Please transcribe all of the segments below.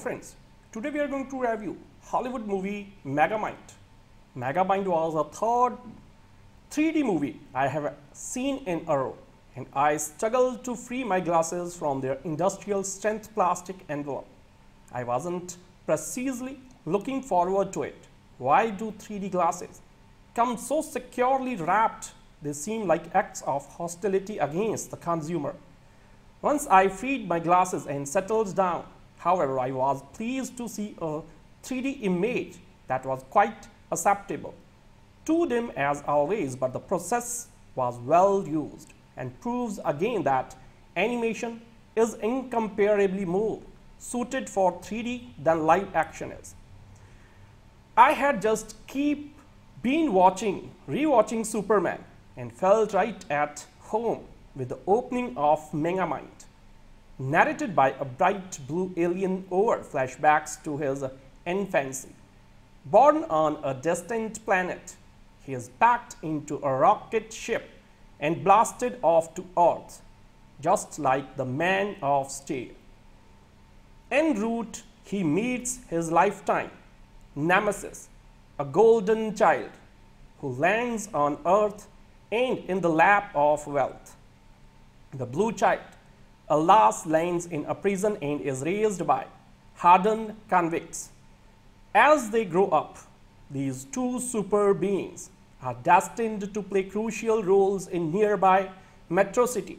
Friends, today we are going to review Hollywood movie Megamind. Megamind was a third 3D movie I have seen in a row and I struggled to free my glasses from their industrial strength plastic envelope. I wasn't precisely looking forward to it. Why do 3D glasses come so securely wrapped they seem like acts of hostility against the consumer? Once I freed my glasses and settled down, however, I was pleased to see a 3D image that was quite acceptable. Too dim as always, but the process was well used and proves again that animation is incomparably more suited for 3D than live action is. I had just keep been watching, rewatching Superman and felt right at home with the opening of Megamind, narrated by a bright blue alien over flashbacks to his infancy. Born on a distant planet, he is packed into a rocket ship and blasted off to Earth, just like the Man of Steel. En route, he meets his lifetime nemesis, a golden child who lands on Earth and in the lap of wealth. The blue child, alas, lands in a prison and is raised by hardened convicts. As they grow up, these two super beings are destined to play crucial roles in nearby Metro City,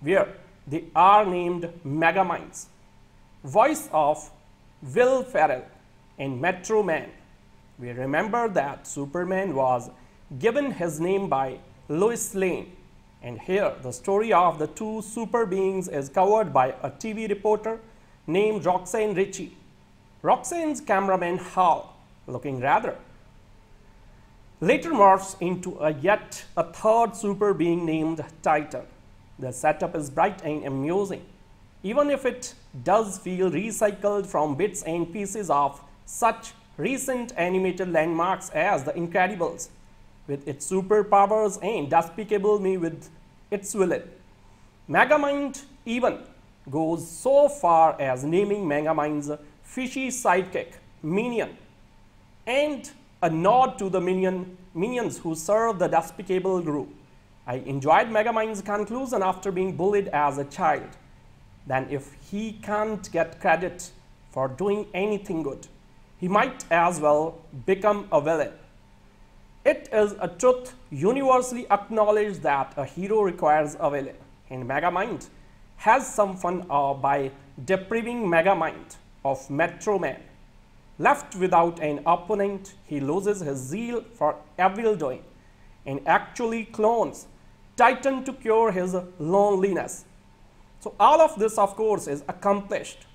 where they are named Megaminds. Voice of Will Ferrell in Metro Man. We remember that Superman was given his name by Lois Lane. And here, the story of the two super beings is covered by a TV reporter named Roxanne Ritchie. Roxanne's cameraman Hal, looking rather later morphs into a yet a third super being named Titan. The setup is bright and amusing, even if it does feel recycled from bits and pieces of such recent animated landmarks as The Incredibles, with its superpowers and Despicable Me with its villain. Megamind even goes so far as naming Megamind's fishy sidekick, Minion, and a nod to the minion, minions who serve the despicable group. I enjoyed Megamind's conclusion after being bullied as a child. Then if he can't get credit for doing anything good, he might as well become a villain. It is a truth universally acknowledged that a hero requires a villain, and Megamind has some fun uh, by depriving Megamind of Metro Man. Left without an opponent, he loses his zeal for evil doing and actually clones Titan to cure his loneliness. So all of this, of course, is accomplished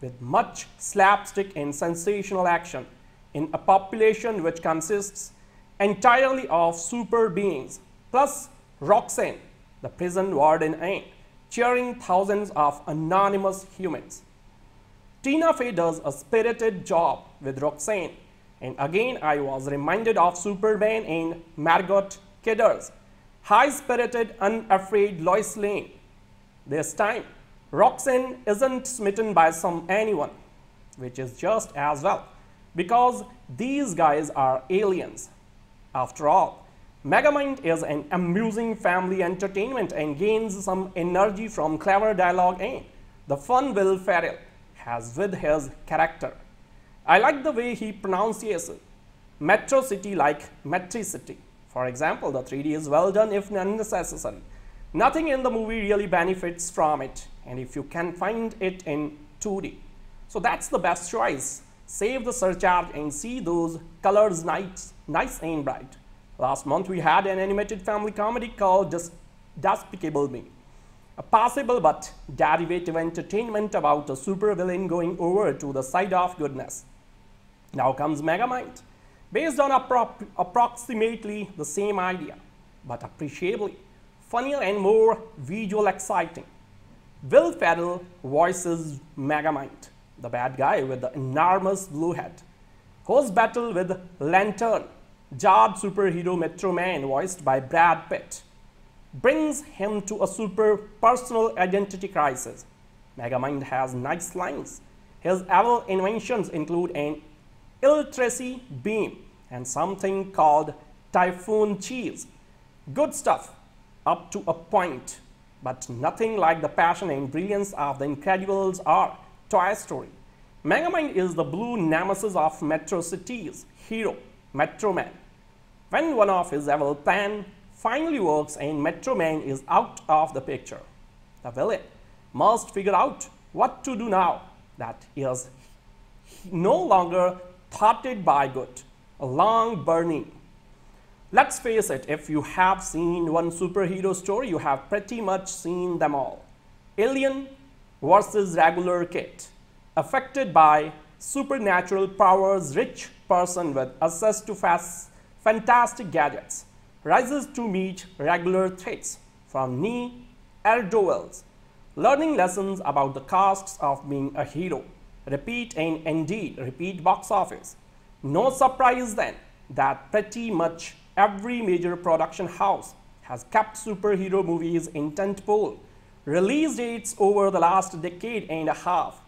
with much slapstick and sensational action in a population which consists entirely of super beings, plus Roxanne, the prison warden, and cheering thousands of anonymous humans. Tina Fey does a spirited job with Roxanne. And again, I was reminded of Superman and Margot Kidder's high-spirited, unafraid Lois Lane. This time, Roxanne isn't smitten by some anyone, which is just as well, because these guys are aliens. After all, Megamind is an amusing family entertainment and gains some energy from clever dialogue and the fun Will Ferrell has with his character. I like the way he pronounces Metro City like Metricity. For example, the 3D is well done if unnecessary. Nothing in the movie really benefits from it and if you can find it in 2D. So that's the best choice. Save the surcharge and see those colors nice, nice and bright. Last month we had an animated family comedy called Just Despicable Me a possible but derivative entertainment about a supervillain going over to the side of goodness. Now comes Megamind, based on appro approximately the same idea, but appreciably funnier and more visual exciting. Will Ferrell voices Megamind, the bad guy with the enormous blue hat, whose battle with Lantern, jarred superhero Metro Man voiced by Brad Pitt, brings him to a super personal identity crisis. Megamind has nice lines. His evil inventions include an Iltracy beam and something called typhoon cheese. Good stuff up to a point, but nothing like the passion and brilliance of The Incredibles or Toy Story. Megamind is the blue nemesis of Metro City's hero, Metro Man. When one of his evil plan finally works and Metro Man is out of the picture, the villain must figure out what to do now that is no longer thwarted by good, a long burning. Let's face it, if you have seen one superhero story, you have pretty much seen them all. Alien versus regular kid. Affected by supernatural powers, rich person with access to fast, fantastic gadgets rises to meet regular threats from knee duels learning lessons about the costs of being a hero. Repeat and indeed repeat box office. No surprise then that pretty much every major production house has kept superhero movies in tentpole release dates over the last decade and a half.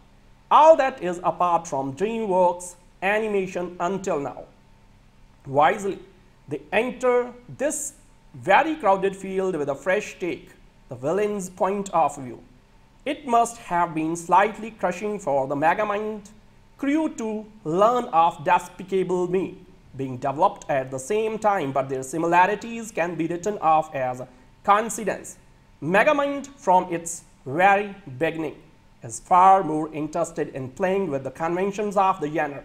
All that is apart from DreamWorks animation until now. Wisely, they enter this very crowded field with a fresh take, the villain's point of view. It must have been slightly crushing for the Megamind crew to learn of Despicable Me being developed at the same time, but their similarities can be written off as coincidence. Megamind from its very beginning is far more interested in playing with the conventions of the genre.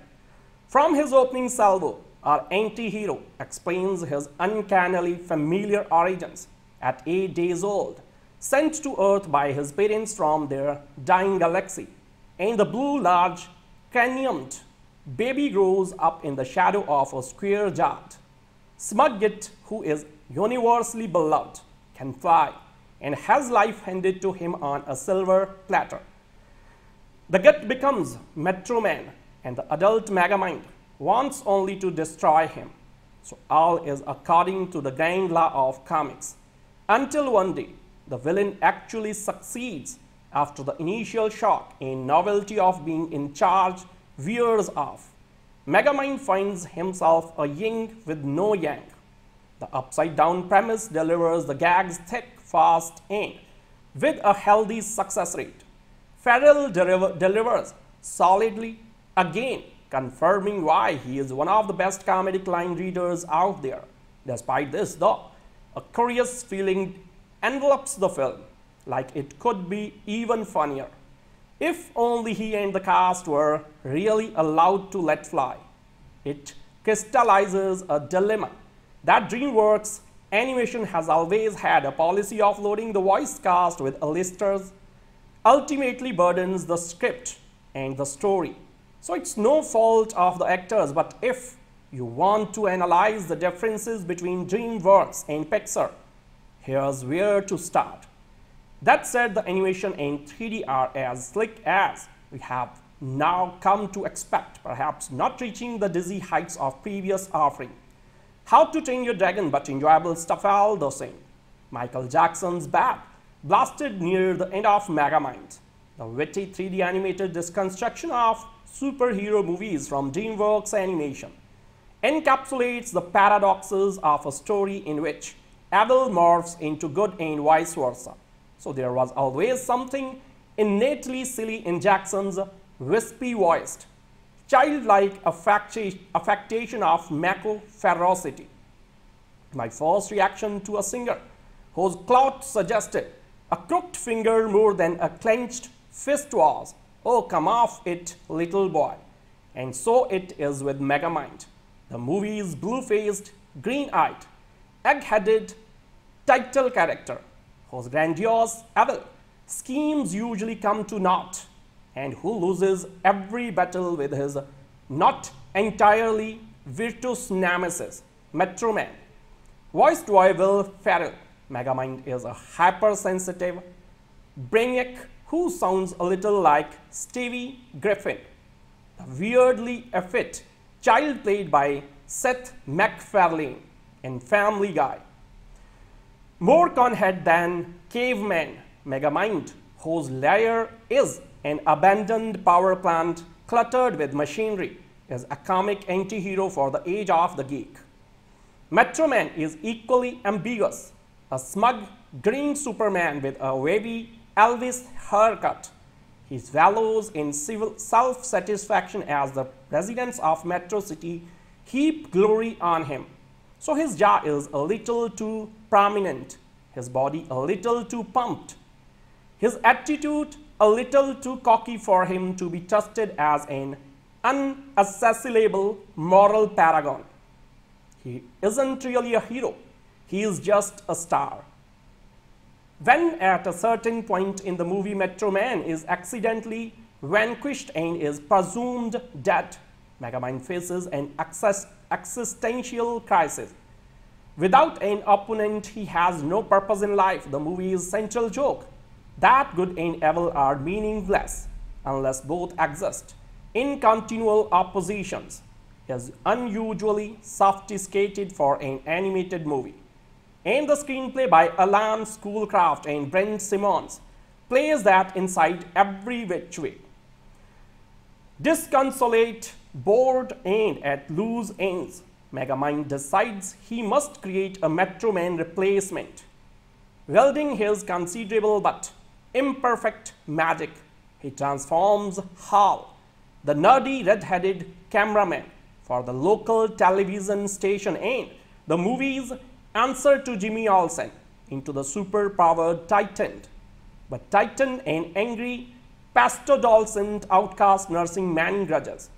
From his opening salvo, our anti-hero explains his uncannily familiar origins at 8 days old sent to Earth by his parents from their dying galaxy. In the blue large craniumed baby grows up in the shadow of a square jet. Smudget, who is universally beloved, can fly and has life handed to him on a silver platter. The gut becomes Metro Man, and the adult Megamind wants only to destroy him. So all is according to the grand law of comics. Until one day, the villain actually succeeds after the initial shock and novelty of being in charge wears off. Megamind finds himself a yin with no yang. The upside down premise delivers the gags thick, fast, and with a healthy success rate. Ferrell delivers solidly, again confirming why he is one of the best comedic line readers out there. Despite this, though, a curious feeling envelops the film like it could be even funnier. If only he and the cast were really allowed to let fly. It crystallizes a dilemma that DreamWorks Animation has always had a policy of loading the voice cast with A-listers, ultimately burdens the script and the story. So it's no fault of the actors, but if you want to analyze the differences between DreamWorks and Pixar, Here's where to start. That said, the animation in 3D are as slick as we have now come to expect, perhaps not reaching the dizzy heights of previous offering. How to Train Your Dragon but enjoyable stuff all the same. Michael Jackson's Bad blasted near the end of Megamind. The witty 3D animated disconstruction of superhero movies from DreamWorks Animation encapsulates the paradoxes of a story in which evil morphs into good and vice versa. So there was always something innately silly in Jackson's wispy voiced, childlike affectation of Mako ferocity. My first reaction to a singer whose clout suggested a crooked finger more than a clenched fist was, oh come off it little boy. And so it is with Megamind. The movie's blue-faced, green-eyed, egg-headed title character whose grandiose evil schemes usually come to naught and who loses every battle with his not entirely virtuous nemesis, Metro Man. Voiced by Will Ferrell, Megamind is a hypersensitive brainiac who sounds a little like Stewie Griffin, the weirdly effete child played by Seth MacFarlane in Family Guy. More conhead than caveman Megamind whose lair is an abandoned power plant cluttered with machinery, is a comic anti-hero for the age of the geek. Metro Man is equally ambiguous, a smug green Superman with a wavy Elvis haircut. His values in self-satisfaction as the residents of Metro City heap glory on him. So his jaw is a little too prominent, his body a little too pumped, his attitude a little too cocky for him to be trusted as an unassailable moral paragon. He isn't really a hero, he is just a star. When at a certain point in the movie Metro Man is accidentally vanquished and is presumed dead, Megamind faces an existential crisis. Without an opponent, he has no purpose in life. The movie's central joke that good and evil are meaningless unless both exist in continual oppositions is unusually sophisticated for an animated movie and the screenplay by Alan Schoolcraft and Brent Simons plays that inside every which way. Disconsolate, bored, and at loose ends, Megamind decides he must create a Metro Man replacement. Welding his considerable but imperfect magic, he transforms Hal, the nerdy red-headed cameraman for the local television station and the movie's answer to Jimmy Olsen into the super-powered Titan. But Titan, an angry, pastodolescent outcast nursing man grudges,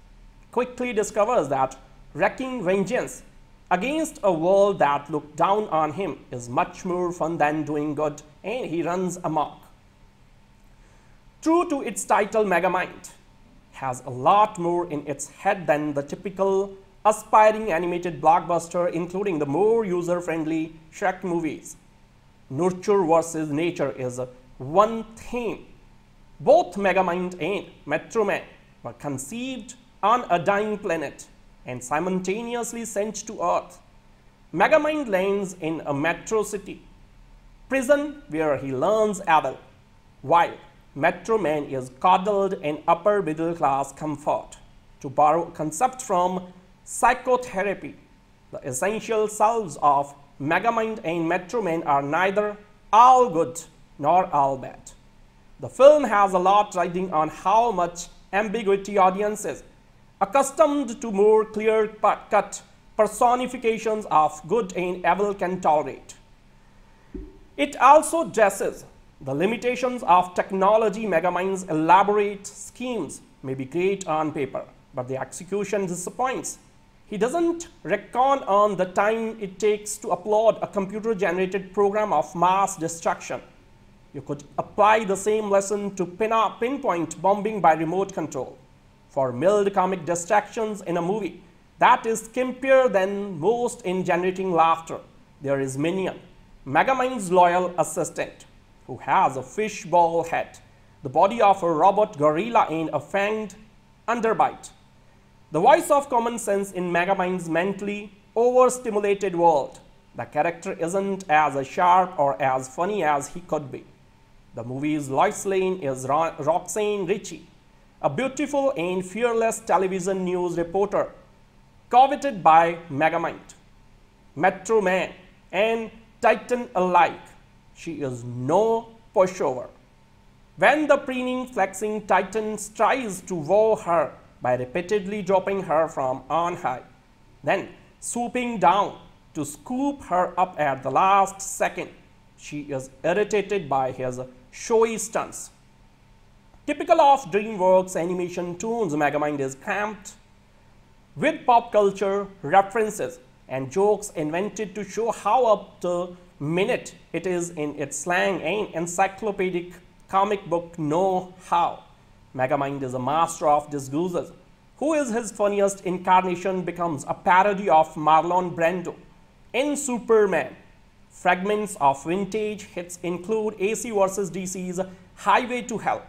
quickly discovers that wreaking vengeance against a world that looked down on him is much more fun than doing good and he runs amok. True to its title Megamind, has a lot more in its head than the typical aspiring animated blockbuster including the more user-friendly Shrek movies. Nurture versus nature is one theme. Both Megamind and Metro Man were conceived on a dying planet and simultaneously sent to Earth. Megamind lands in a metro city, prison where he learns Evil, while Metro Man is coddled in upper middle class comfort. To borrow a concept from Psychotherapy. The essential selves of Megamind and Metro Man are neither all good nor all bad. The film has a lot riding on how much ambiguity audiences, accustomed to more clear-cut personifications of good and evil can tolerate. It also addresses the limitations of technology Megamind's elaborate schemes may be great on paper, but the execution disappoints. He doesn't reckon on the time it takes to upload a computer-generated program of mass destruction. You could apply the same lesson to pin pinpoint bombing by remote control. For mild comic distractions in a movie that is skimpier than most in generating laughter, there is Minion, Megamind's loyal assistant, who has a fishbowl head, the body of a robot gorilla in a fanged underbite. The voice of common sense in Megamind's mentally overstimulated world. The character isn't as sharp or as funny as he could be. The movie's Lois Lane is Ro Roxanne Ritchie, a beautiful and fearless television news reporter, coveted by Megamind, Metro Man, and Titan alike. She is no pushover. When the preening, flexing Titan tries to wow her by repeatedly dropping her from on high, then swooping down to scoop her up at the last second. She is irritated by his showy stunts. Typical of DreamWorks animation toons, Megamind is cramped with pop culture references and jokes invented to show how up to minute it is in its slang and encyclopedic comic book know-how. Megamind is a master of disguises. Who is his funniest incarnation becomes a parody of Marlon Brando. In Superman, fragments of vintage hits include AC vs. DC's Highway to Hell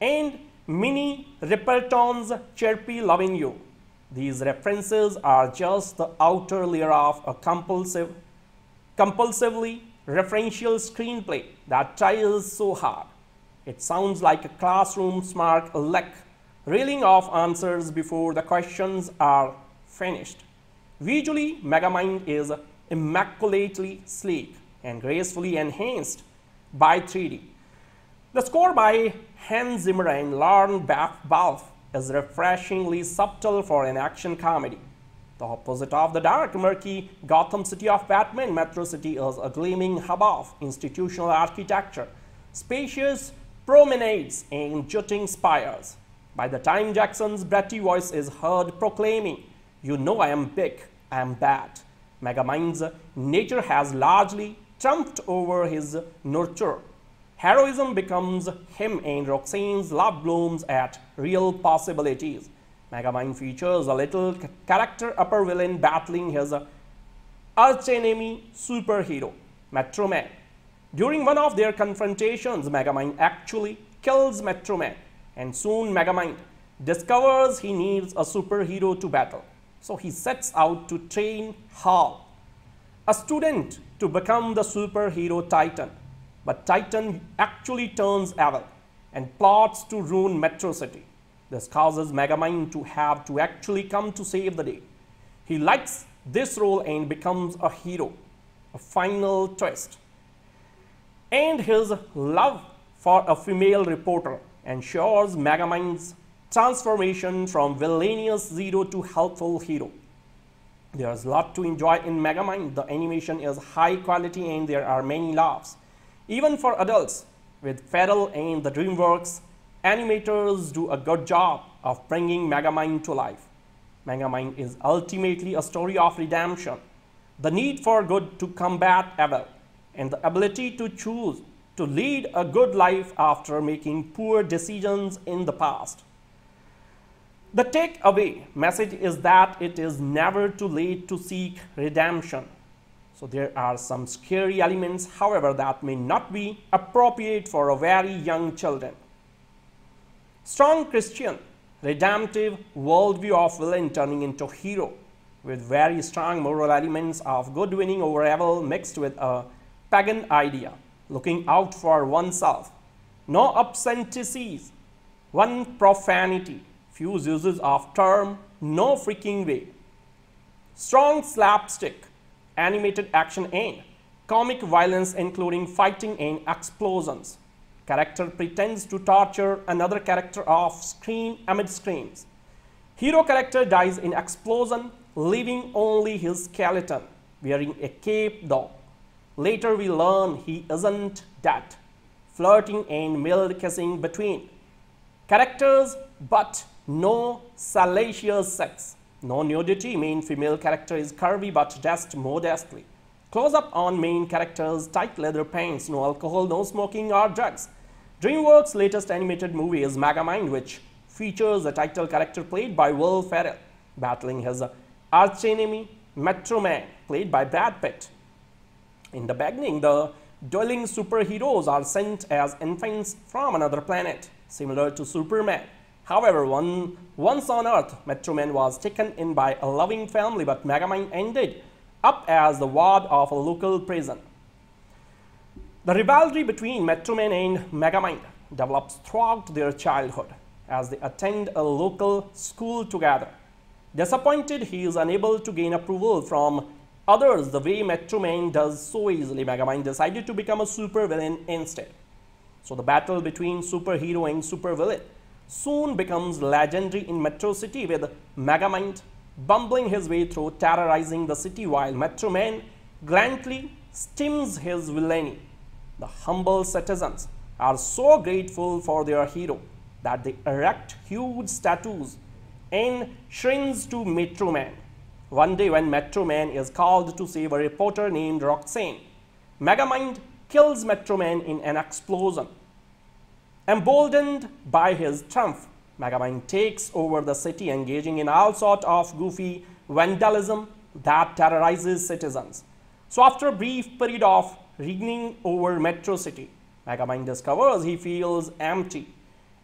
and Minnie Riperton's Chirpy Loving You. These references are just the outer layer of a compulsive, compulsively referential screenplay that tries so hard It sounds like a classroom smart aleck, reeling off answers before the questions are finished. Visually, Megamind is immaculately sleek and gracefully enhanced by 3D. The score by Hans Zimmer and Lorne Balfe is refreshingly subtle for an action comedy. The opposite of the dark, murky Gotham City of Batman, Metro City is a gleaming hub of institutional architecture, spacious promenades and jutting spires. By the time Jackson's bratty voice is heard proclaiming, you know I am big, I am bad, Megamind's nature has largely trumped over his nurture. Heroism becomes him and Roxanne's love blooms at real possibilities. Megamind features a little character upper villain battling his uh, archenemy superhero, Metro Man. During one of their confrontations, Megamind actually kills Metro Man and soon Megamind discovers he needs a superhero to battle. So he sets out to train Hal, a student to become the superhero Titan. But Titan actually turns evil and plots to ruin Metro City. This causes Megamind to have to actually come to save the day. He likes this role and becomes a hero. A final twist. And his love for a female reporter ensures Megamind's transformation from villainous zero to helpful hero. There's a lot to enjoy in Megamind. The animation is high quality and there are many laughs. Even for adults, with Ferrell and the DreamWorks, animators do a good job of bringing Megamind to life. Megamind is ultimately a story of redemption, the need for good to combat evil, and the ability to choose to lead a good life after making poor decisions in the past. The takeaway message is that it is never too late to seek redemption. So there are some scary elements, however, that may not be appropriate for a very young children. Strong Christian, redemptive worldview of villain turning into hero with very strong moral elements of good winning over evil mixed with a pagan idea, looking out for oneself. No absentees, one profanity, few uses of term no freaking way. Strong slapstick, animated action and comic violence including fighting and explosions. Character pretends to torture another character off screen amid screams. Hero character dies in explosion, leaving only his skeleton, wearing a cape though. Later we learn he isn't dead. Flirting and mild kissing between characters, but no salacious sex. No nudity, main female character is curvy but dressed modestly. Close up on main characters, tight leather pants, no alcohol, no smoking or drugs. DreamWorks' latest animated movie is Megamind, which features a title character played by Will Ferrell, battling his archenemy Metro Man, played by Brad Pitt. In the beginning, the dwelling superheroes are sent as infants from another planet, similar to Superman. However, one, once on Earth, Metro Man was taken in by a loving family, but Megamind ended up as the ward of a local prison. The rivalry between Metro Man and Megamind develops throughout their childhood as they attend a local school together. Disappointed, he is unable to gain approval from others the way Metro Man does so easily. Megamind decided to become a supervillain instead. So the battle between superhero and supervillain soon becomes legendary in Metro City with Megamind bumbling his way through terrorizing the city while Metro Man gallantly stims his villainy. The humble citizens are so grateful for their hero that they erect huge statues and shrines to Metro Man. One day when Metro Man is called to save a reporter named Roxanne, Megamind kills Metro Man in an explosion Emboldened by his triumph, Megamind takes over the city engaging in all sort of goofy vandalism that terrorizes citizens. So after a brief period of reigning over Metro City, Megamind discovers he feels empty.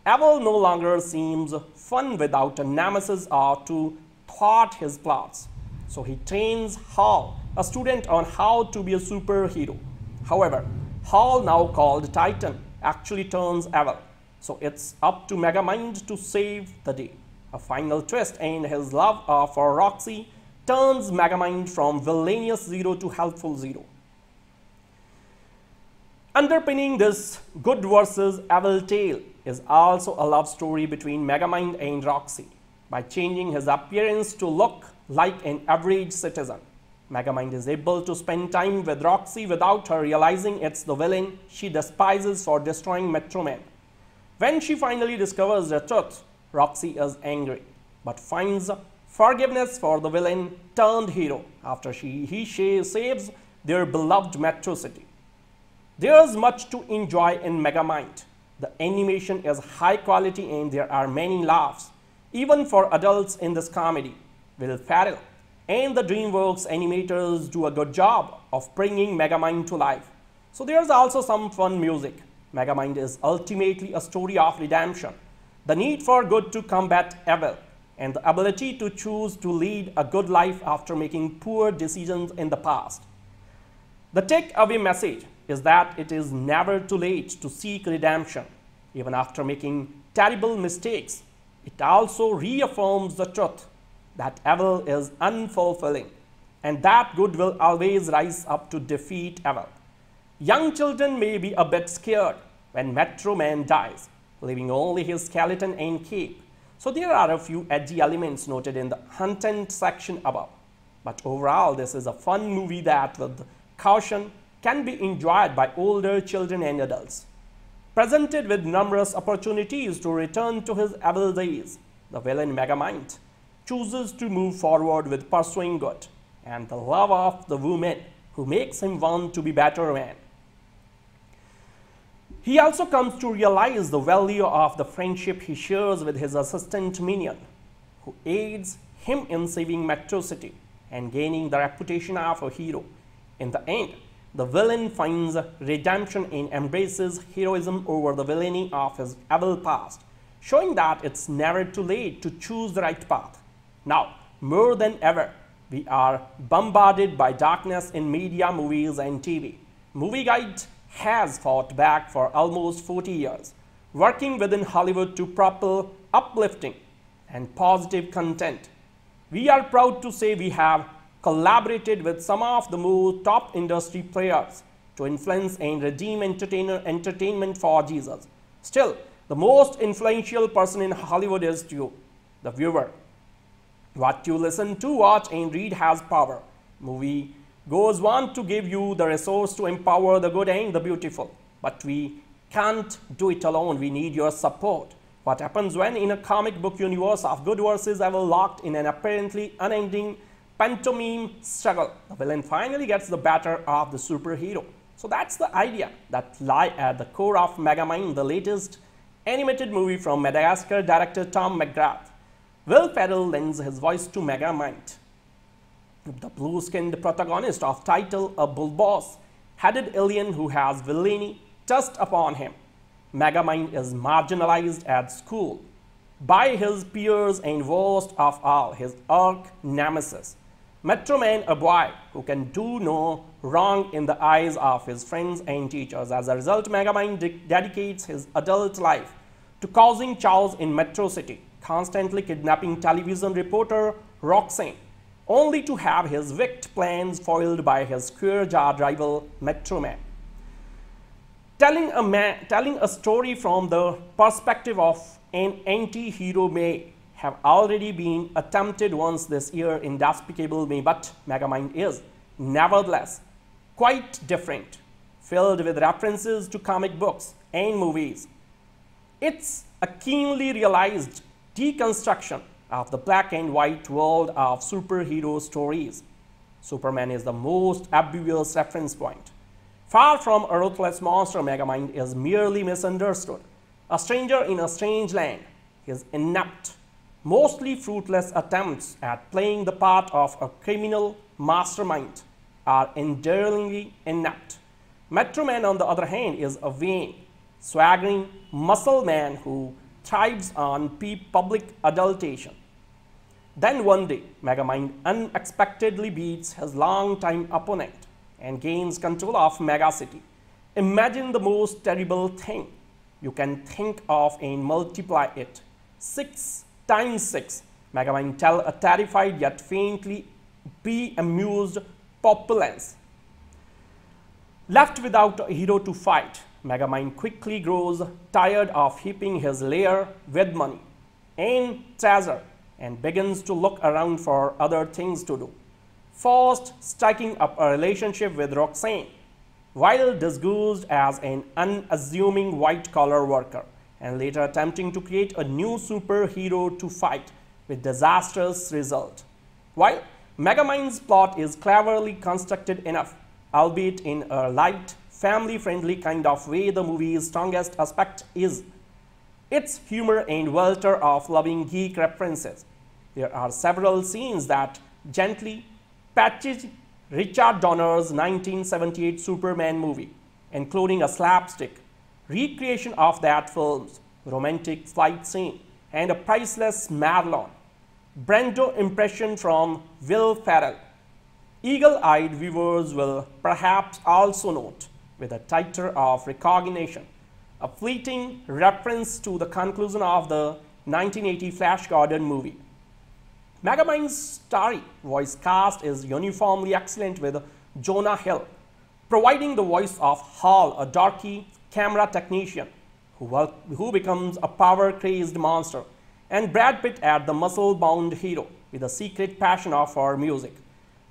Evil no longer seems fun without a nemesis or to thwart his plots. So he trains Hal, a student on how to be a superhero. However, Hal, now called Titan, actually turns evil. So it's up to Megamind to save the day. A final twist and his love for Roxy turns Megamind from villainous Zero to helpful Zero. Underpinning this good versus evil tale is also a love story between Megamind and Roxy. By changing his appearance to look like an average citizen, Megamind is able to spend time with Roxy without her realizing it's the villain she despises for destroying Metro Man. When she finally discovers the truth, Roxy is angry, but finds forgiveness for the villain turned hero after she, he saves their beloved Metro City. There's much to enjoy in Megamind. The animation is high quality and there are many laughs, even for adults in this comedy. Will Ferrell and the DreamWorks animators do a good job of bringing Megamind to life. So there's also some fun music. Megamind is ultimately a story of redemption, the need for good to combat evil, and the ability to choose to lead a good life after making poor decisions in the past. The takeaway message is that it is never too late to seek redemption, even after making terrible mistakes. It also reaffirms the truth that evil is unfulfilling and that good will always rise up to defeat evil. Young children may be a bit scared when Metro Man dies, leaving only his skeleton and cape. So there are a few edgy elements noted in the content section above. But overall, this is a fun movie that with caution can be enjoyed by older children and adults. Presented with numerous opportunities to return to his evil days, the villain Megamind chooses to move forward with pursuing good and the love of the woman who makes him want to be better man. He also comes to realize the value of the friendship he shares with his assistant minion, who aids him in saving Metro City and gaining the reputation of a hero. In the end, the villain finds redemption and embraces heroism over the villainy of his evil past, showing that it's never too late to choose the right path. Now, more than ever, we are bombarded by darkness in media, movies, and TV. Movie Guide has fought back for almost 40 years, working within Hollywood to propel uplifting and positive content. We are proud to say we have collaborated with some of the more top industry players to influence and redeem entertainer entertainment for Jesus. Still, the most influential person in Hollywood is you, the viewer. What you listen to, watch, and read has power. Movie goes on to give you the resource to empower the good and the beautiful. But we can't do it alone. We need your support. What happens when in a comic book universe of good versus evil locked in an apparently unending pantomime struggle. The villain finally gets the better of the superhero. So that's the idea that lie at the core of Megamind, the latest animated movie from Madagascar director Tom McGrath. Will Ferrell lends his voice to Megamind, the blue-skinned protagonist of title A Bull Boss, headed alien who has villainy thrust upon him. Megamind is marginalized at school by his peers and worst of all, his arch nemesis. Metro Man, a boy who can do no wrong in the eyes of his friends and teachers. As a result, Megamind de dedicates his adult life to causing chaos in Metro City, constantly kidnapping television reporter Roxanne, only to have his wicked plans foiled by his square-jawed rival Metro Man. Telling a, man, telling a story from the perspective of an anti-hero may have already been attempted once this year in Despicable Me, but Megamind is, nevertheless, quite different, filled with references to comic books and movies. It's a keenly realized deconstruction of the black and white world of superhero stories. Superman is the most obvious reference point. Far from a ruthless monster, Megamind is merely misunderstood. A stranger in a strange land, his inept mostly fruitless attempts at playing the part of a criminal mastermind are endearingly inept. Metro Man, on the other hand, is a vain, swaggering muscle man who thrives on public adulation. Then one day, Megamind unexpectedly beats his longtime opponent and gains control of Megacity. Imagine the most terrible thing you can think of and multiply it. 6 times 6. Megamind tell a terrified yet faintly be amused populace. Left without a hero to fight, Megamind quickly grows tired of heaping his lair with money and treasure and begins to look around for other things to do. First, striking up a relationship with Roxanne, while disguised as an unassuming white-collar worker, and later attempting to create a new superhero to fight with disastrous result. While Megamind's plot is cleverly constructed enough, albeit in a light, family-friendly kind of way, the movie's strongest aspect is its humor and welter of loving geek references. There are several scenes that gently patches Richard Donner's 1978 Superman movie, including a slapstick recreation of that film's romantic flight scene and a priceless Marlon, Brando impression from Will Ferrell. Eagle-eyed viewers will perhaps also note with a titter of recognition a fleeting reference to the conclusion of the 1980 Flash Gordon movie. Megamind's starry voice cast is uniformly excellent with Jonah Hill, providing the voice of Hal, a dorky camera technician who, who becomes a power-crazed monster, and Brad Pitt as the muscle-bound hero with a secret passion for music.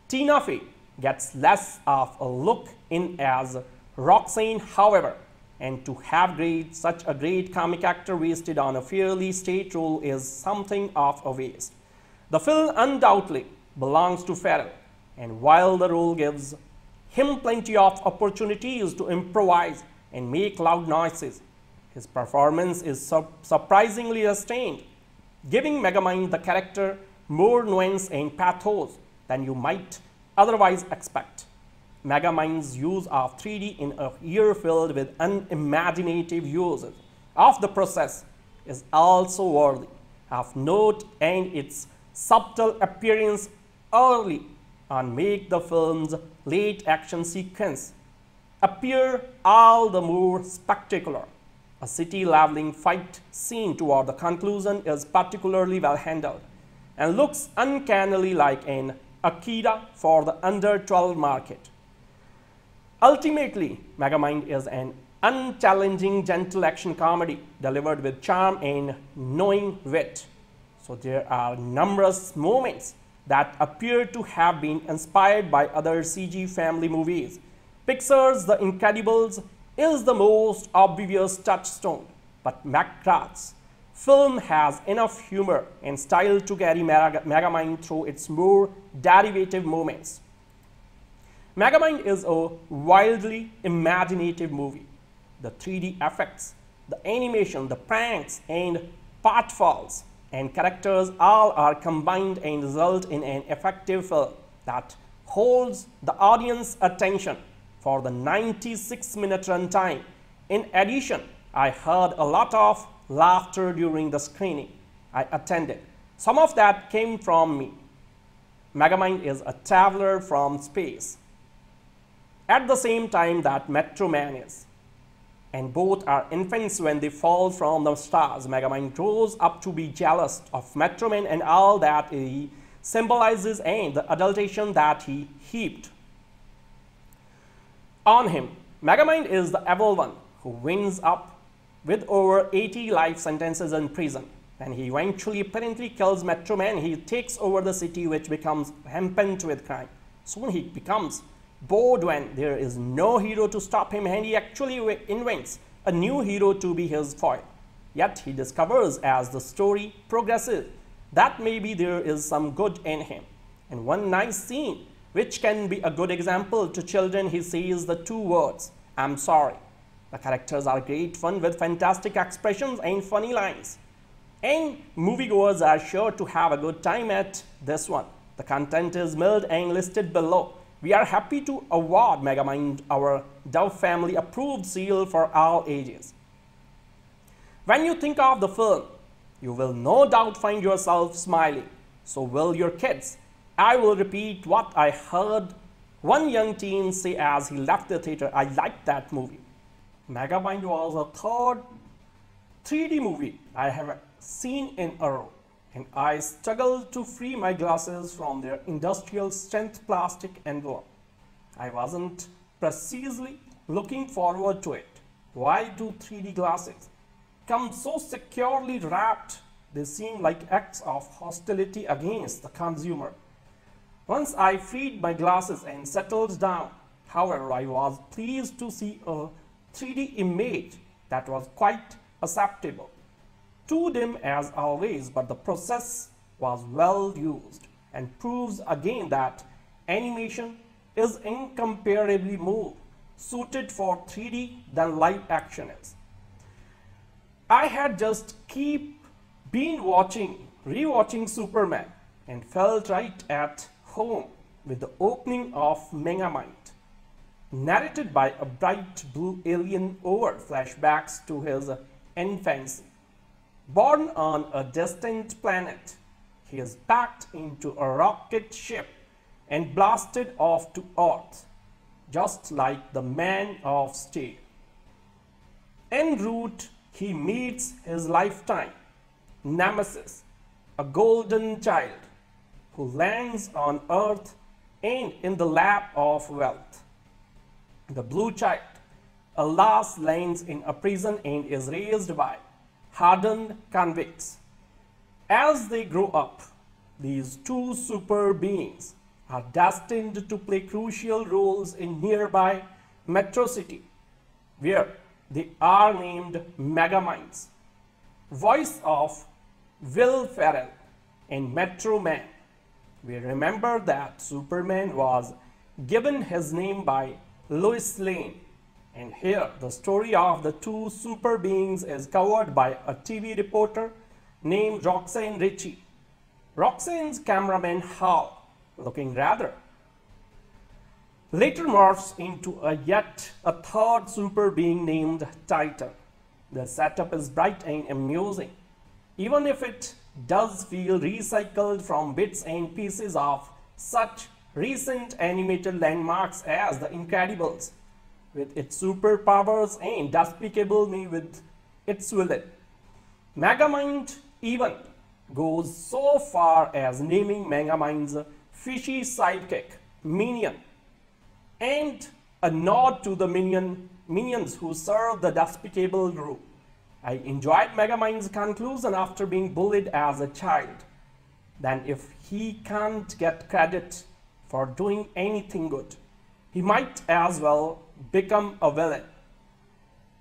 Tina Fey gets less of a look in as Roxanne, however, and to have great, such a great comic actor wasted on a fairly state role is something of a waste. The film undoubtedly belongs to Ferrell, and while the role gives him plenty of opportunities to improvise and make loud noises, his performance is su surprisingly sustained, giving Megamind the character more nuance and pathos than you might otherwise expect. Megamind's use of 3D in a year filled with unimaginative uses of the process is also worthy of note and its subtle appearance early on make the film's late action sequence appear all the more spectacular. A city-leveling fight scene toward the conclusion is particularly well handled and looks uncannily like an Akira for the under 12 market. Ultimately, Megamind is an unchallenging gentle action comedy delivered with charm and knowing wit. So there are numerous moments that appear to have been inspired by other CG family movies. Pixar's The Incredibles is the most obvious touchstone, but McGrath's film has enough humor and style to carry Megamind through its more derivative moments. Megamind is a wildly imaginative movie. The 3D effects, the animation, the pranks, and pitfalls and characters all are combined and result in an effective film that holds the audience attention for the 96 minute runtime. In addition, I heard a lot of laughter during the screening I attended. Some of that came from me. Megamind is a traveler from space at the same time that Metro Man is. And both are infants when they fall from the stars. Megamind grows up to be jealous of Metro Man and all that he symbolizes and the adulation that he heaped on him. Megamind is the evil one who wins up with over 80 life sentences in prison. And he eventually apparently kills Metro Man. He takes over the city which becomes rampant with crime. Soon he becomes bored when there is no hero to stop him and he actually invents a new hero to be his foil. Yet he discovers as the story progresses that maybe there is some good in him. And one nice scene which can be a good example to children he says the two words, I'm sorry. The characters are great fun with fantastic expressions and funny lines. And moviegoers are sure to have a good time at this one. The content is milled and listed below. We are happy to award Megamind our Dove Family approved seal for all ages. When you think of the film, you will no doubt find yourself smiling. So will your kids. I will repeat what I heard one young teen say as he left the theater. I liked that movie. Megamind was a third 3D movie I have seen in a row and I struggled to free my glasses from their industrial strength plastic envelope. I wasn't precisely looking forward to it. Why do 3D glasses come so securely wrapped they seem like acts of hostility against the consumer? Once I freed my glasses and settled down, however, I was pleased to see a 3D image that was quite acceptable. Too dim as always, but the process was well used and proves again that animation is incomparably more suited for 3D than live action is. I had just keep been watching, rewatching Superman and felt right at home with the opening of Megamind, narrated by a bright blue alien over flashbacks to his infancy. Born on a distant planet, he is packed into a rocket ship and blasted off to Earth, just like the Man of Steel. En route, he meets his lifetime nemesis, a golden child who lands on earth and in the lap of wealth. The blue child, alas, lands in a prison and is raised by hardened convicts. As they grow up, these two super beings are destined to play crucial roles in nearby Metro City, where they are named Megaminds. Voice of Will Ferrell in Metro Man. We remember that Superman was given his name by Lois Lane. And here, the story of the two super beings is covered by a TV reporter named Roxanne Ritchie. Roxanne's cameraman Hal, looking rather, later morphs into a yet a third super being named Titan. The setup is bright and amusing, even if it does feel recycled from bits and pieces of such recent animated landmarks as The Incredibles, with its superpowers and Despicable Me with its villain. Megamind even goes so far as naming Megamind's fishy sidekick, Minion, and a nod to the minion, minions who serve the Despicable group. I enjoyed Megamind's conclusion after being bullied as a child. Then if he can't get credit for doing anything good, he might as well become a villain.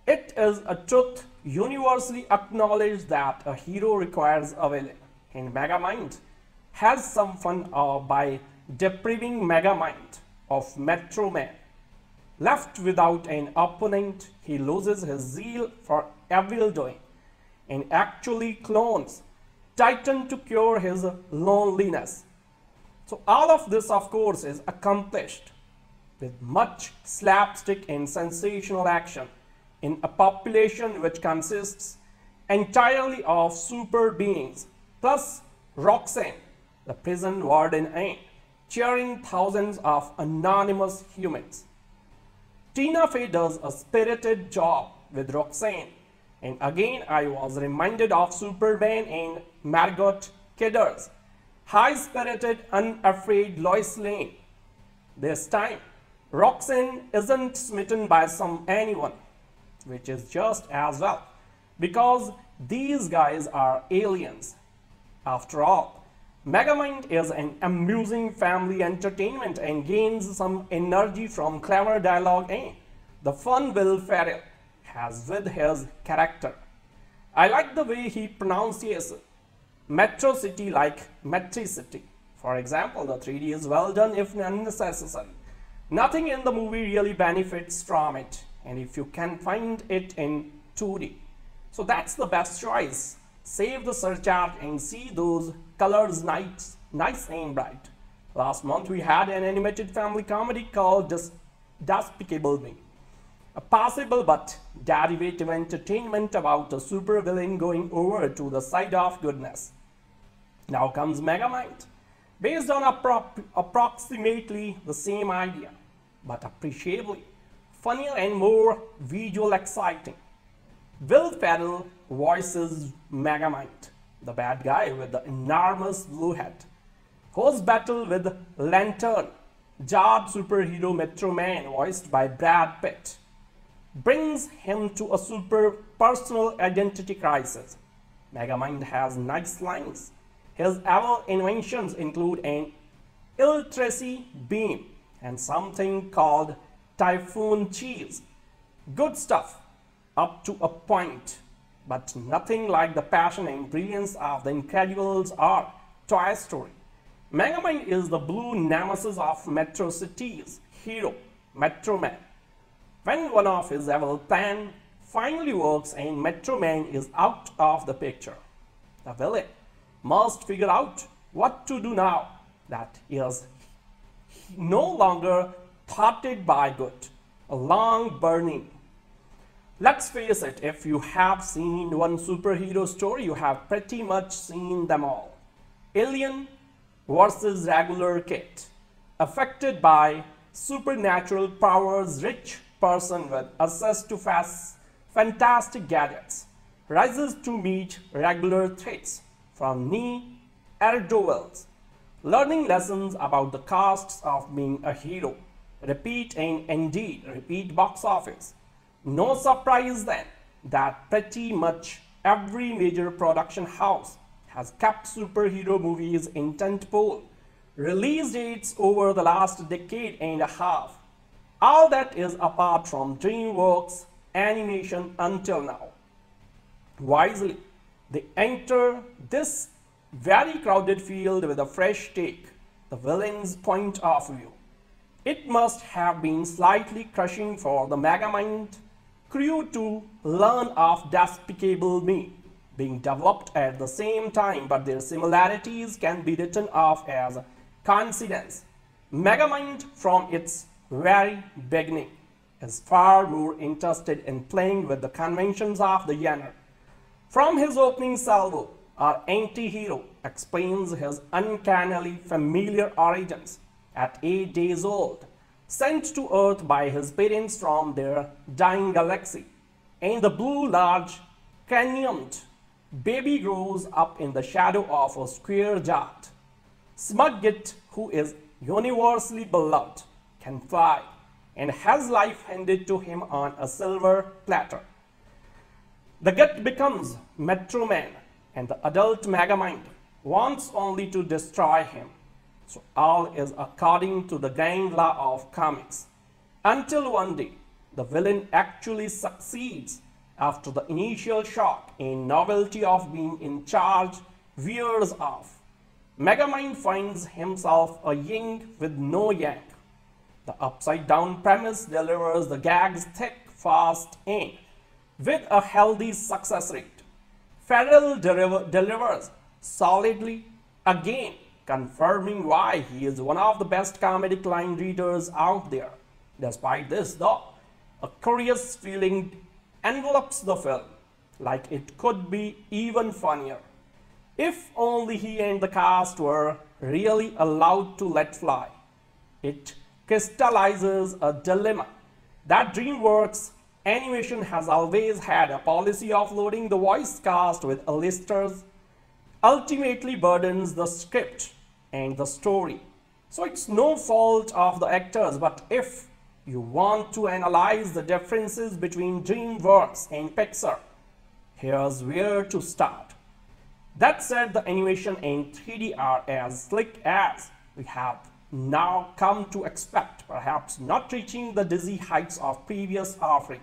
It is a truth universally acknowledged that a hero requires a villain, and Megamind has some fun uh, by depriving Megamind of Metro Man. Left without an opponent, he loses his zeal for evil doing and actually clones Titan to cure his loneliness. So all of this, of course, is accomplished with much slapstick and sensational action in a population which consists entirely of super beings, plus Roxanne, the prison warden, and cheering thousands of anonymous humans. Tina Fey does a spirited job with Roxanne, and again I was reminded of Superman and Margot Kidder's high-spirited, unafraid Lois Lane. This time, Roxanne isn't smitten by some anyone, which is just as well, because these guys are aliens. After all, Megamind is an amusing family entertainment and gains some energy from clever dialogue and the fun Will Ferrell has with his character. I like the way he pronounces Metro City like Metricity. For example, the 3D is well done if unnecessary. Nothing in the movie really benefits from it and if you can find it in 2D. So that's the best choice. Save the surcharge and see those colors nice, nice and bright. Last month we had an animated family comedy called Despicable Me. A possible but derivative entertainment about a supervillain going over to the side of goodness. Now comes Megamind, based on appro approximately the same idea, but appreciably funnier and more visual exciting. Will Ferrell voices Megamind, the bad guy with the enormous blue head, whose battle with Lantern, jarred superhero Metro Man voiced by Brad Pitt, brings him to a super personal identity crisis. Megamind has nice lines. His evil inventions include an Iltracy beam and something called Typhoon cheese. Good stuff up to a point, but nothing like the passion and brilliance of The Incredibles or Toy Story. Megamind is the blue nemesis of Metro City's hero, Metro Man. When one of his evil plan finally works and Metro Man is out of the picture, the villain must figure out what to do now that he is no longer thwarted by good, a long burning. Let's face it, if you have seen one superhero story, you have pretty much seen them all. Alien versus regular kid, affected by supernatural powers, rich person with access to fast, fantastic gadgets, rises to meet regular threats from knee Erdovels, learning lessons about the costs of being a hero. Repeat and indeed repeat box office. No surprise then that pretty much every major production house has kept superhero movies in tentpole release dates over the last decade and a half. All that is apart from DreamWorks animation until now. Wisely, they enter this very crowded field with a fresh take, the villain's point of view. It must have been slightly crushing for the Megamind crew to learn of Despicable Me being developed at the same time, but their similarities can be written off as coincidence. Megamind from its very beginning is far more interested in playing with the conventions of the genre. From his opening salvo, our anti-hero explains his uncannily familiar origins at 8 days old, sent to Earth by his parents from their dying galaxy. And the blue large craniumed baby grows up in the shadow of a square jet. Smudget, who is universally beloved, can fly and has life handed to him on a silver platter. The gut becomes Metro Man, and the adult Megamind wants only to destroy him. So all is according to the grand law of comics. Until one day, the villain actually succeeds after the initial shock and novelty of being in charge wears off. Megamind finds himself a yin with no yang. The upside down premise delivers the gags thick, fast, and with a healthy success rate. Ferrell delivers solidly again, confirming why he is one of the best comedic line readers out there. Despite this, though, a curious feeling envelops the film, like it could be even funnier. If only he and the cast were really allowed to let fly. It crystallizes a dilemma that DreamWorks Animation has always had a policy of loading the voice cast with A-listers, ultimately burdens the script and the story. So it's no fault of the actors, but if you want to analyze the differences between DreamWorks and Pixar, here's where to start. That said, the animation and 3D are as slick as we have now come to expect, perhaps not reaching the dizzy heights of previous offering.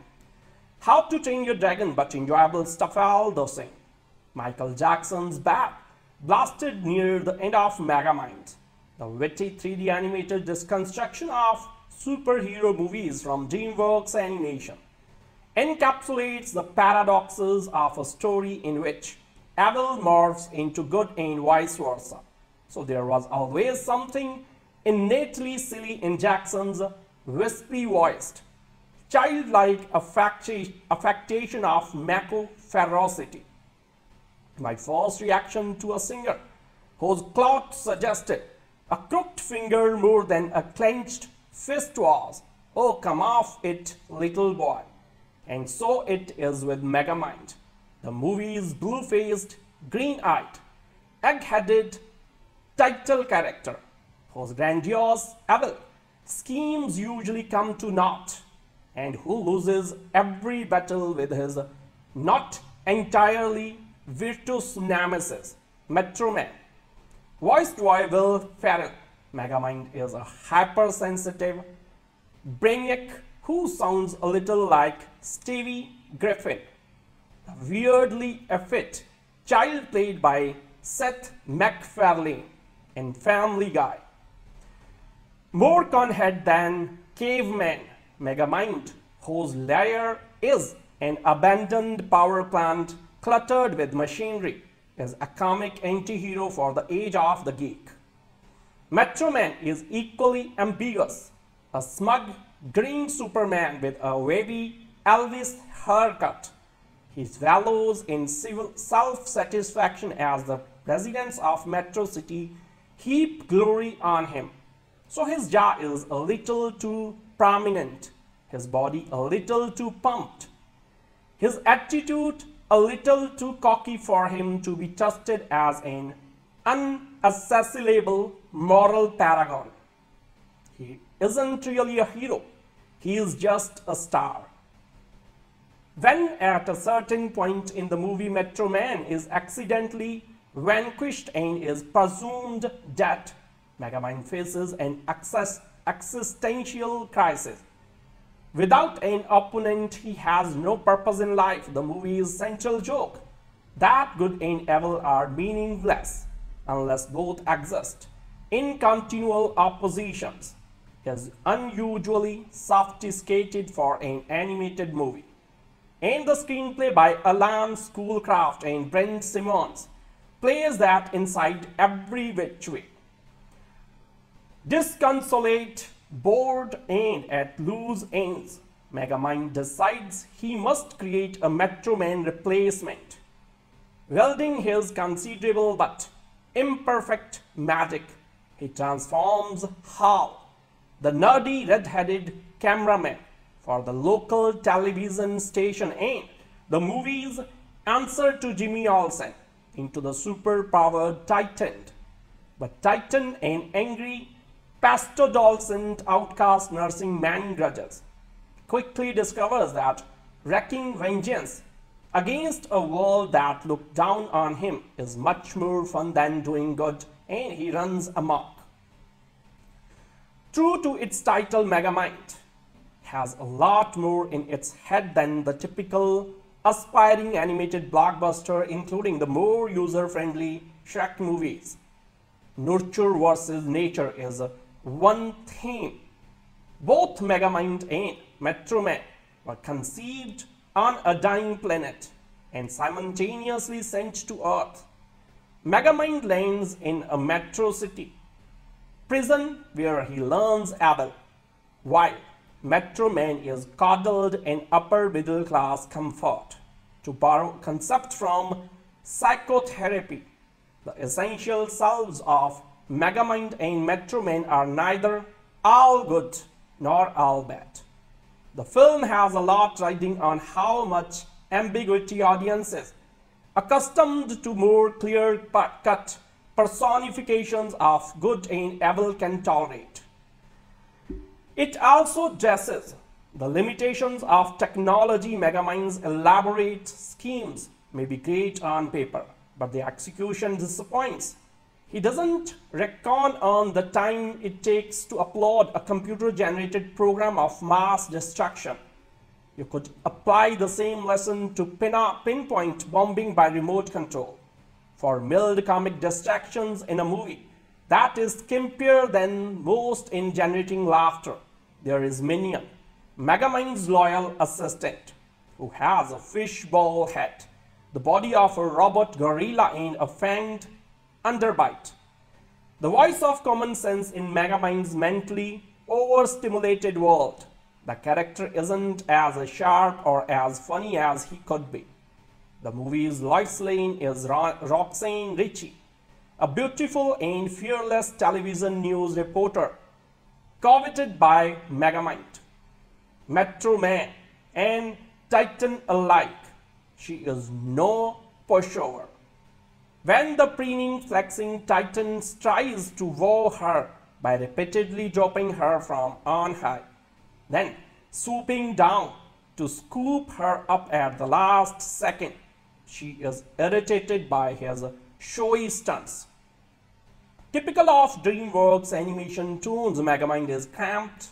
How to Train Your Dragon but enjoyable stuff all the same. Michael Jackson's Bad blasted near the end of Megamind, the witty 3D animated disconstruction of superhero movies from DreamWorks Animation, encapsulates the paradoxes of a story in which evil morphs into good and vice versa. So there was always something innately silly in Jackson's wispy voiced childlike affectation of Mako ferocity. My first reaction to a singer whose cloth suggested a crooked finger more than a clenched fist was, oh come off it little boy. And so it is with Megamind. The movie's blue-faced, green-eyed, egg-headed title character, whose grandiose evil schemes usually come to naught, and who loses every battle with his not entirely virtuous nemesis, Metro Man. Voiced by Will Ferrell, Megamind is a hypersensitive brainiac who sounds a little like Stewie Griffin, a weirdly effete child played by Seth MacFarlane in Family Guy. More conhead than Caveman, Megamind, whose lair is an abandoned power plant cluttered with machinery, is a comic anti-hero for the age of the geek. Metro Man is equally ambiguous, a smug green Superman with a wavy Elvis haircut. His values in civil self-satisfaction as the residents of Metro City heap glory on him. So his jaw is a little too prominent, his body a little too pumped, his attitude a little too cocky for him to be trusted as an unassailable moral paragon. He isn't really a hero, he is just a star. When at a certain point in the movie Metro Man is accidentally vanquished and is presumed dead, Megamind faces an existential crisis. Without an opponent, he has no purpose in life. The movie's central joke that good and evil are meaningless unless both exist in continual oppositions is unusually sophisticated for an animated movie. And the screenplay by Alan Schoolcraft and Brent Simons plays that inside every which way. Disconsolate, bored, and at loose ends, Megamind decides he must create a Metro Man replacement. Wielding his considerable but imperfect magic, he transforms Hal, the nerdy red-headed cameraman for the local television station and the movie's answer to Jimmy Olsen into the super-powered Titan. But Titan and angry pastodolescent outcast nursing man grudges quickly discovers that wreaking vengeance against a world that looked down on him is much more fun than doing good and he runs amok. True to its title Megamind has a lot more in its head than the typical aspiring animated blockbuster including the more user-friendly Shrek movies. Nurture versus nature is one theme. Both Megamind and Metro Man were conceived on a dying planet and simultaneously sent to Earth. Megamind lands in a metro city prison where he learns Abel, while Metro Man is coddled in upper middle class comfort. To borrow concept from psychotherapy, the essential selves of Megamind and Metro Man are neither all good nor all bad. The film has a lot riding on how much ambiguity audiences, accustomed to more clear-cut personifications of good and evil can tolerate. It also addresses the limitations of technology Megamind's elaborate schemes may be great on paper, but the execution disappoints. He doesn't reckon on the time it takes to upload a computer-generated program of mass destruction. You could apply the same lesson to pin pinpoint bombing by remote control. For mild comic distractions in a movie that is skimpier than most in generating laughter, there is Minion, Megamind's loyal assistant, who has a fishbowl head, the body of a robot gorilla in a fanged underbite. The voice of common sense in Megamind's mentally overstimulated world. The character isn't as sharp or as funny as he could be. The movie's Lois Lane is Ro Roxanne Ritchie, a beautiful and fearless television news reporter, coveted by Megamind, Metro Man, and Titan alike. She is no pushover. When the preening, flexing Titan tries to wow her by repeatedly dropping her from on high, then swooping down to scoop her up at the last second, she is irritated by his showy stunts. Typical of DreamWorks animation toons, Megamind is cramped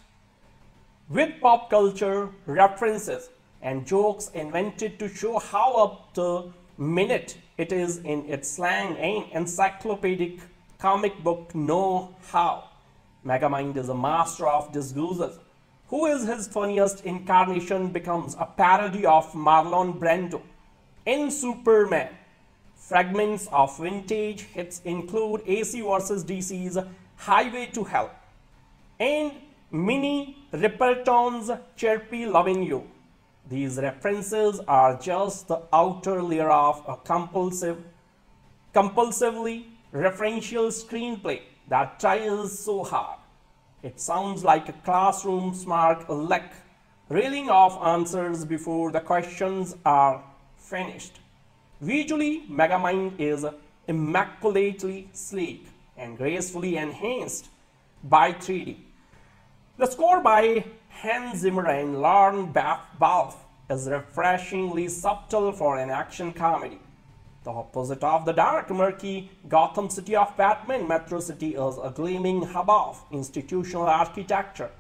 with pop culture references and jokes invented to show how up to minute it is in its slang an encyclopedic comic book know-how. Megamind is a master of disguises. Who is his funniest incarnation becomes a parody of Marlon Brando. In Superman, fragments of vintage hits include AC/DC's Highway to Hell and Minnie Riperton's Chirpy Loving You. These references are just the outer layer of a compulsive, compulsively referential screenplay that tries so hard. It sounds like a classroom smart aleck, reeling off answers before the questions are finished. Visually, Megamind is immaculately sleek and gracefully enhanced by 3D. The score by Hans Zimmer and Lorne Balfe is refreshingly subtle for an action comedy. The opposite of the dark, murky Gotham City of Batman, Metro City is a gleaming hub of institutional architecture,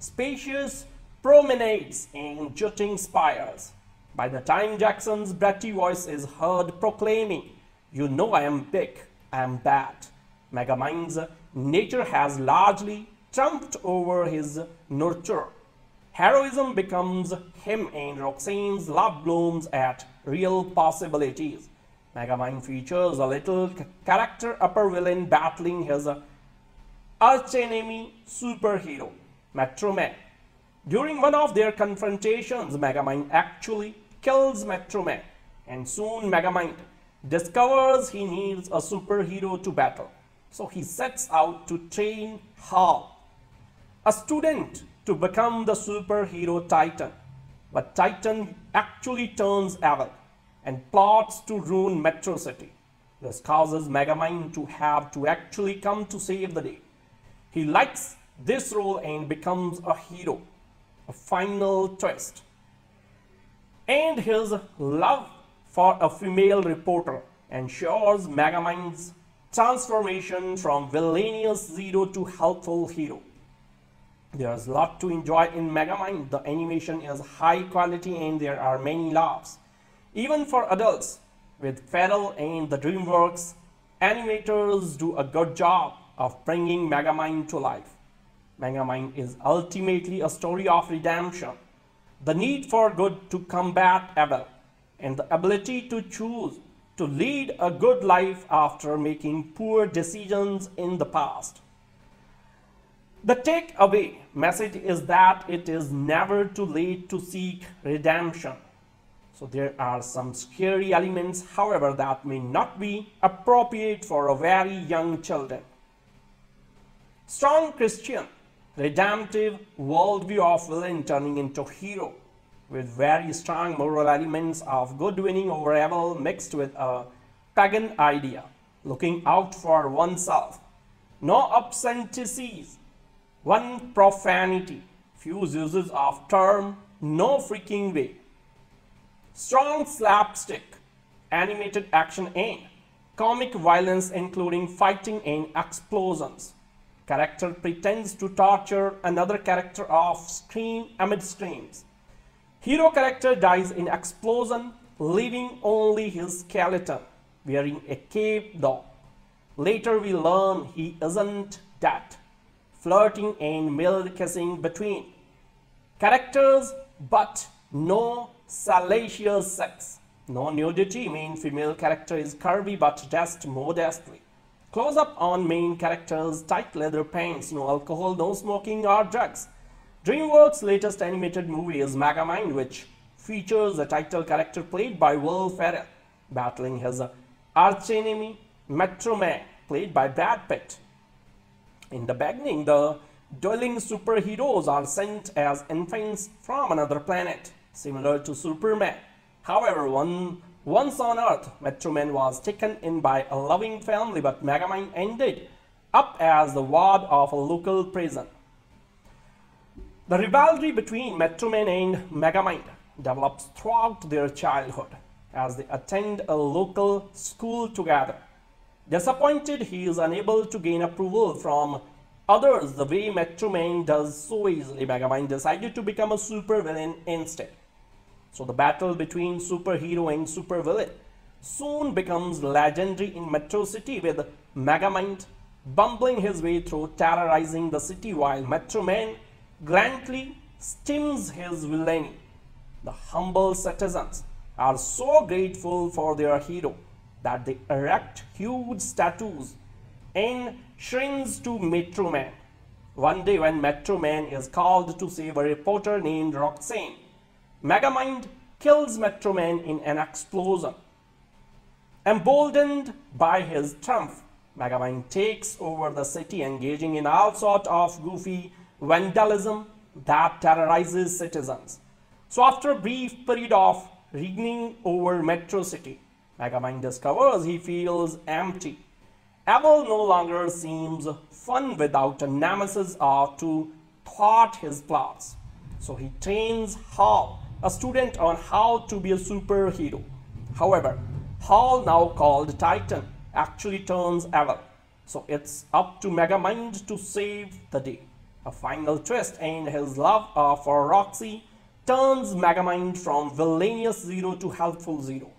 spacious promenades and jutting spires. By the time Jackson's bratty voice is heard proclaiming, You know I am big, I am bad, Megamind's nature has largely trumped over his nurture. Heroism becomes him and Roxanne's love blooms at real possibilities. Megamind features a little character upper villain battling his archenemy superhero, Metro Man. During one of their confrontations, Megamind actually kills Metro Man and soon Megamind discovers he needs a superhero to battle. So he sets out to train Hal a student to become the superhero Titan. But Titan actually turns evil and plots to ruin Metro City. This causes Megamind to have to actually come to save the day. He likes this role and becomes a hero. A final twist. And his love for a female reporter ensures Megamind's transformation from villainous zero to helpful hero. There's a lot to enjoy in Megamind. The animation is high quality and there are many laughs. Even for adults, with Ferrell and the DreamWorks, animators do a good job of bringing Megamind to life. Megamind is ultimately a story of redemption, the need for good to combat evil, and the ability to choose to lead a good life after making poor decisions in the past. The takeaway message is that it is never too late to seek redemption. So there are some scary elements, however, that may not be appropriate for a very young children. Strong Christian, redemptive worldview of villain turning into hero with very strong moral elements of good winning over evil mixed with a pagan idea, looking out for oneself. No absentees one profanity, few uses of term, no freaking way. Strong slapstick, animated action and comic violence including fighting and explosions. Character pretends to torture another character off screen amid screams. Hero character dies in explosion, leaving only his skeleton, wearing a cape though. Later we learn he isn't dead flirting and mild kissing between characters, but no salacious sex. No nudity, main female character is curvy but dressed modestly. Close up on main characters, tight leather pants, no alcohol, no smoking or drugs. DreamWorks' latest animated movie is Megamind, which features a title character played by Will Ferrell, battling his archenemy Metro Man, played by Brad Pitt. In the beginning, the dwelling superheroes are sent as infants from another planet, similar to Superman. However, one, once on Earth, Metro Man was taken in by a loving family, but Megamind ended up as the ward of a local prison. The rivalry between Metro Man and Megamind develops throughout their childhood as they attend a local school together. Disappointed, he is unable to gain approval from others the way Metro Man does so easily. Megamind decided to become a supervillain instead. So the battle between superhero and supervillain soon becomes legendary in Metro City with Megamind bumbling his way through terrorizing the city while Metro Man gallantly stims his villainy. The humble citizens are so grateful for their hero that they erect huge statues in shrines to Metro Man. One day when Metro Man is called to save a reporter named Roxanne, Megamind kills Metro Man in an explosion. Emboldened by his triumph, Megamind takes over the city engaging in all sort of goofy vandalism that terrorizes citizens. So after a brief period of reigning over Metro City, Megamind discovers he feels empty. Evil no longer seems fun without a nemesis or to thwart his plots. So he trains Hal, a student on how to be a superhero. However, Hal, now called Titan, actually turns evil. So it's up to Megamind to save the day. A final twist and his love uh, for Roxy turns Megamind from villainous Zero to helpful Zero.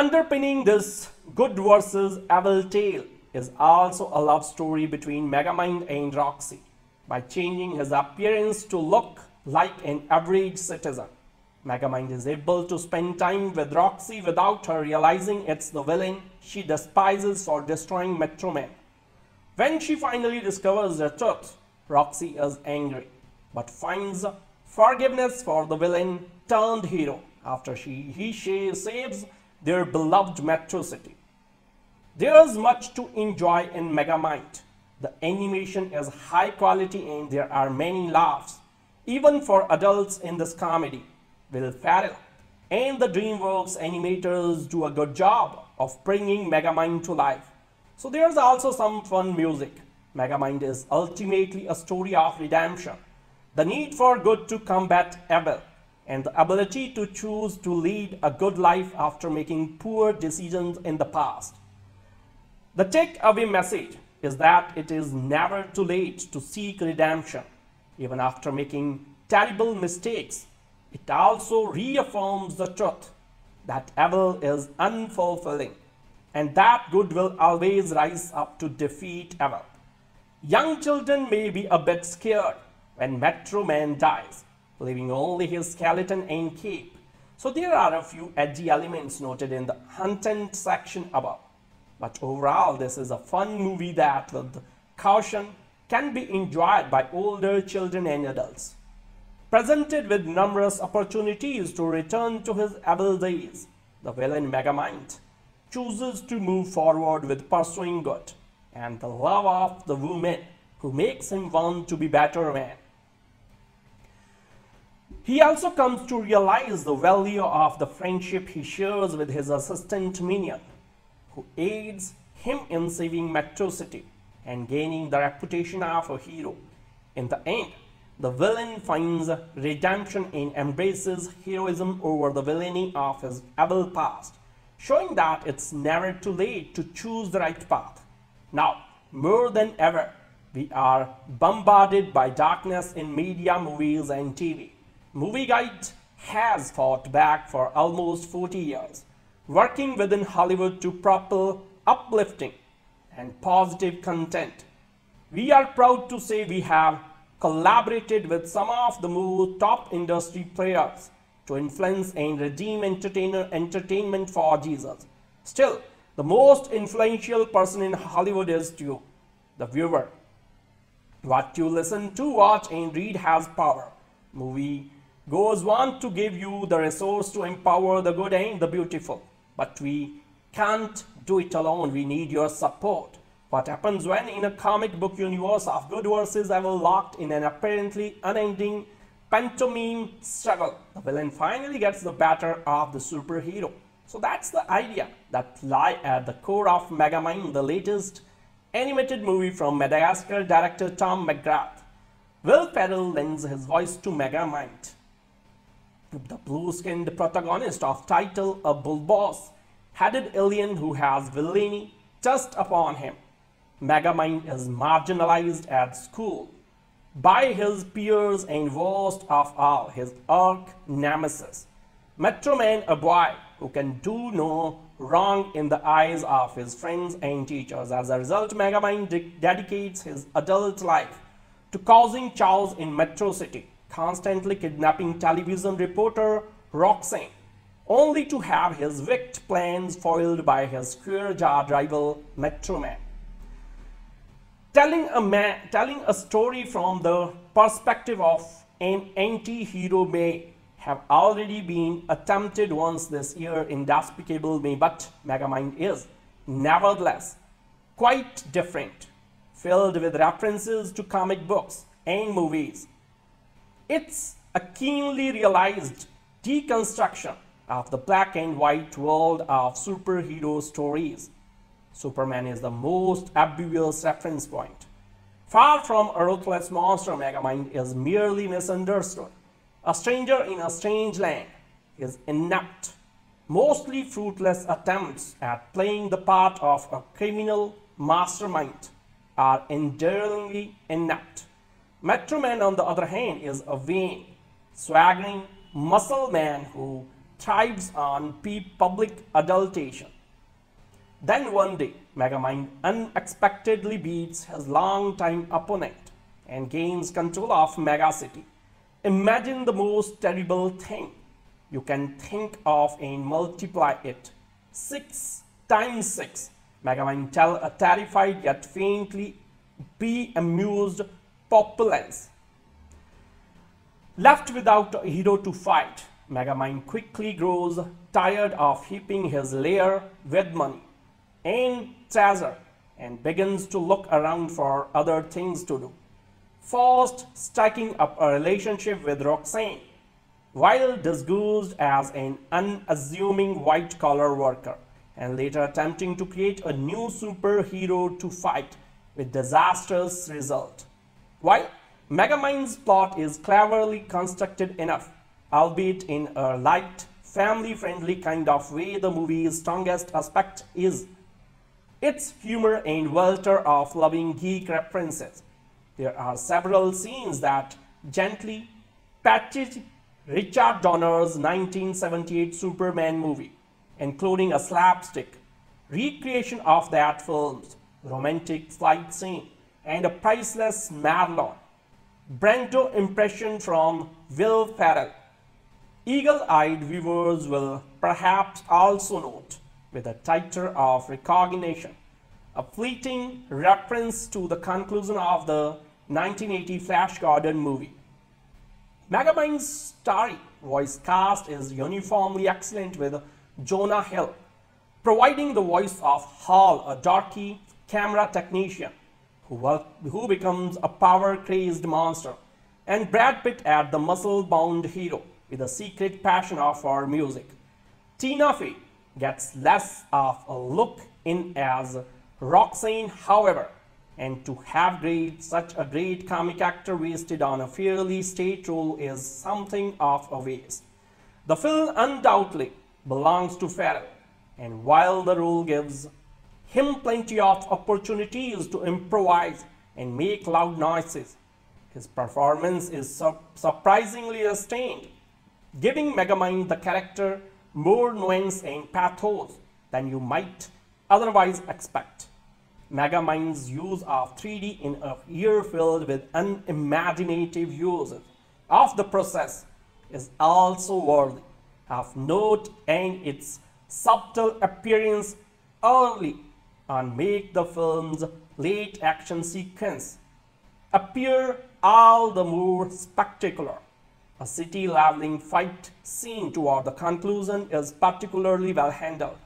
Underpinning this good versus evil tale is also a love story between Megamind and Roxy by changing his appearance to look like an average citizen. Megamind is able to spend time with Roxy without her realizing it's the villain she despises for destroying Metro Man. When she finally discovers the truth, Roxy is angry, but finds forgiveness for the villain turned hero after she, he she saves their beloved Metro City. There is much to enjoy in Megamind. The animation is high quality and there are many laughs, even for adults in this comedy. Will Ferrell and the DreamWorks animators do a good job of bringing Megamind to life. So there's also some fun music. Megamind is ultimately a story of redemption, the need for good to combat evil, and the ability to choose to lead a good life after making poor decisions in the past. The takeaway message is that it is never too late to seek redemption, even after making terrible mistakes it also reaffirms the truth that evil is unfulfilling and that good will always rise up to defeat evil. Young children may be a bit scared when Metro Man dies, leaving only his skeleton and cape. So there are a few edgy elements noted in the content section above. But overall, this is a fun movie that with caution can be enjoyed by older children and adults. Presented with numerous opportunities to return to his evil days, the villain Megamind chooses to move forward with pursuing good and the love of the woman who makes him want to be better man. He also comes to realize the value of the friendship he shares with his assistant minion, who aids him in saving Metro City and gaining the reputation of a hero. In the end, the villain finds redemption and embraces heroism over the villainy of his evil past, showing that it's never too late to choose the right path. Now, more than ever, we are bombarded by darkness in media, movies, and TV. Movieguide has fought back for almost 40 years, working within Hollywood to propel uplifting and positive content. We are proud to say we have collaborated with some of the more top industry players to influence and redeem entertainment for Jesus. Still, the most influential person in Hollywood is you, the viewer. What you listen to, watch, and read has power. Movie goes want to give you the resource to empower the good and the beautiful. But we can't do it alone. We need your support. What happens when in a comic book universe of good versus evil locked in an apparently unending pantomime struggle. The villain finally gets the better of the superhero. So that's the idea that lie at the core of Megamind, the latest animated movie from Madagascar director Tom McGrath. Will Ferrell lends his voice to Megamind. The blue-skinned protagonist of title A Bull Boss, headed alien who has villainy just upon him. Megamind is marginalized at school by his peers and worst of all, his arch nemesis. Metroman, a boy who can do no wrong in the eyes of his friends and teachers. As a result, Megamind de dedicates his adult life to causing chaos in Metro City, constantly kidnapping television reporter Roxanne, only to have his wicked plans foiled by his square-jawed rival Metro Man telling a man, telling a story from the perspective of an anti-hero may have already been attempted once this year in Despicable Me, but Megamind is, nevertheless, quite different, filled with references to comic books and movies. It's a keenly realized deconstruction of the black and white world of superhero stories Superman is the most obvious reference point. Far from a ruthless monster, Megamind is merely misunderstood. A stranger in a strange land is inept, mostly fruitless attempts at playing the part of a criminal mastermind are endearingly inept. Metro Man, on the other hand, is a vain, swaggering muscle man who thrives on public adulation. Then one day, Megamind unexpectedly beats his longtime opponent and gains control of Mega City. Imagine the most terrible thing you can think of and multiply it. 6 times 6. Megamind tell a terrified yet faintly be-amused populace. Left without a hero to fight, Megamind quickly grows tired of heaping his lair with money and treasure and begins to look around for other things to do. First, striking up a relationship with Roxanne, while disguised as an unassuming white-collar worker, and later attempting to create a new superhero to fight with disastrous result. While Megamind's plot is cleverly constructed enough, albeit in a light, family-friendly kind of way, the movie's strongest aspect is. Its humor and welter of loving geek references. There are several scenes that gently patch Richard Donner's 1978 Superman movie, including a slapstick recreation of that film's romantic flight scene and a priceless Marlon Brando impression from Will Ferrell. Eagle-eyed viewers will perhaps also note with a title of recognition, a fleeting reference to the conclusion of the 1980 Flash Gordon movie. Megamind's starry voice cast is uniformly excellent with Jonah Hill, providing the voice of Hal, a darky camera technician who, becomes a power-crazed monster, and Brad Pitt as the muscle-bound hero with a secret passion for music. Tina Fey gets less of a look in as Roxanne, however, and to have great, such a great comic actor wasted on a fairly state role is something of a waste. The film undoubtedly belongs to Ferrell, and while the role gives him plenty of opportunities to improvise and make loud noises, his performance is su surprisingly sustained, giving Megamind the character more nuance and pathos than you might otherwise expect. Megamind's use of 3D in a year filled with unimaginative uses of the process is also worthy of note and its subtle appearance early on make the film's late action sequence appear all the more spectacular. A city-leveling fight scene toward the conclusion is particularly well handled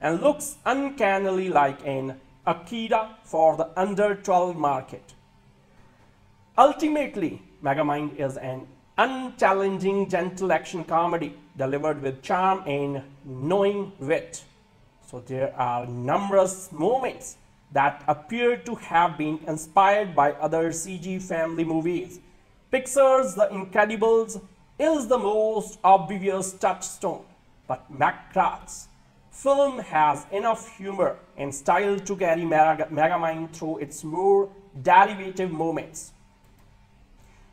and looks uncannily like an Akira for the under 12 market. Ultimately, Megamind is an unchallenging gentle action comedy delivered with charm and knowing wit. So there are numerous moments that appear to have been inspired by other CG family movies. Pixar's The Incredibles is the most obvious touchstone, but McGrath's film has enough humor and style to carry Megamind through its more derivative moments.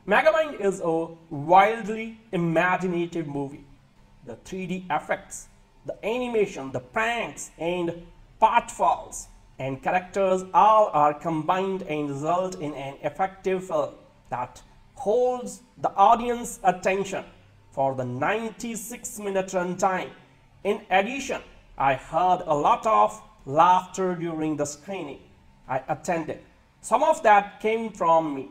Megamind is a wildly imaginative movie. The 3D effects, the animation, the pranks, and falls and characters all are combined and result in an effective film that holds the audience attention for the 96 minute runtime. In addition, I heard a lot of laughter during the screening I attended. Some of that came from me.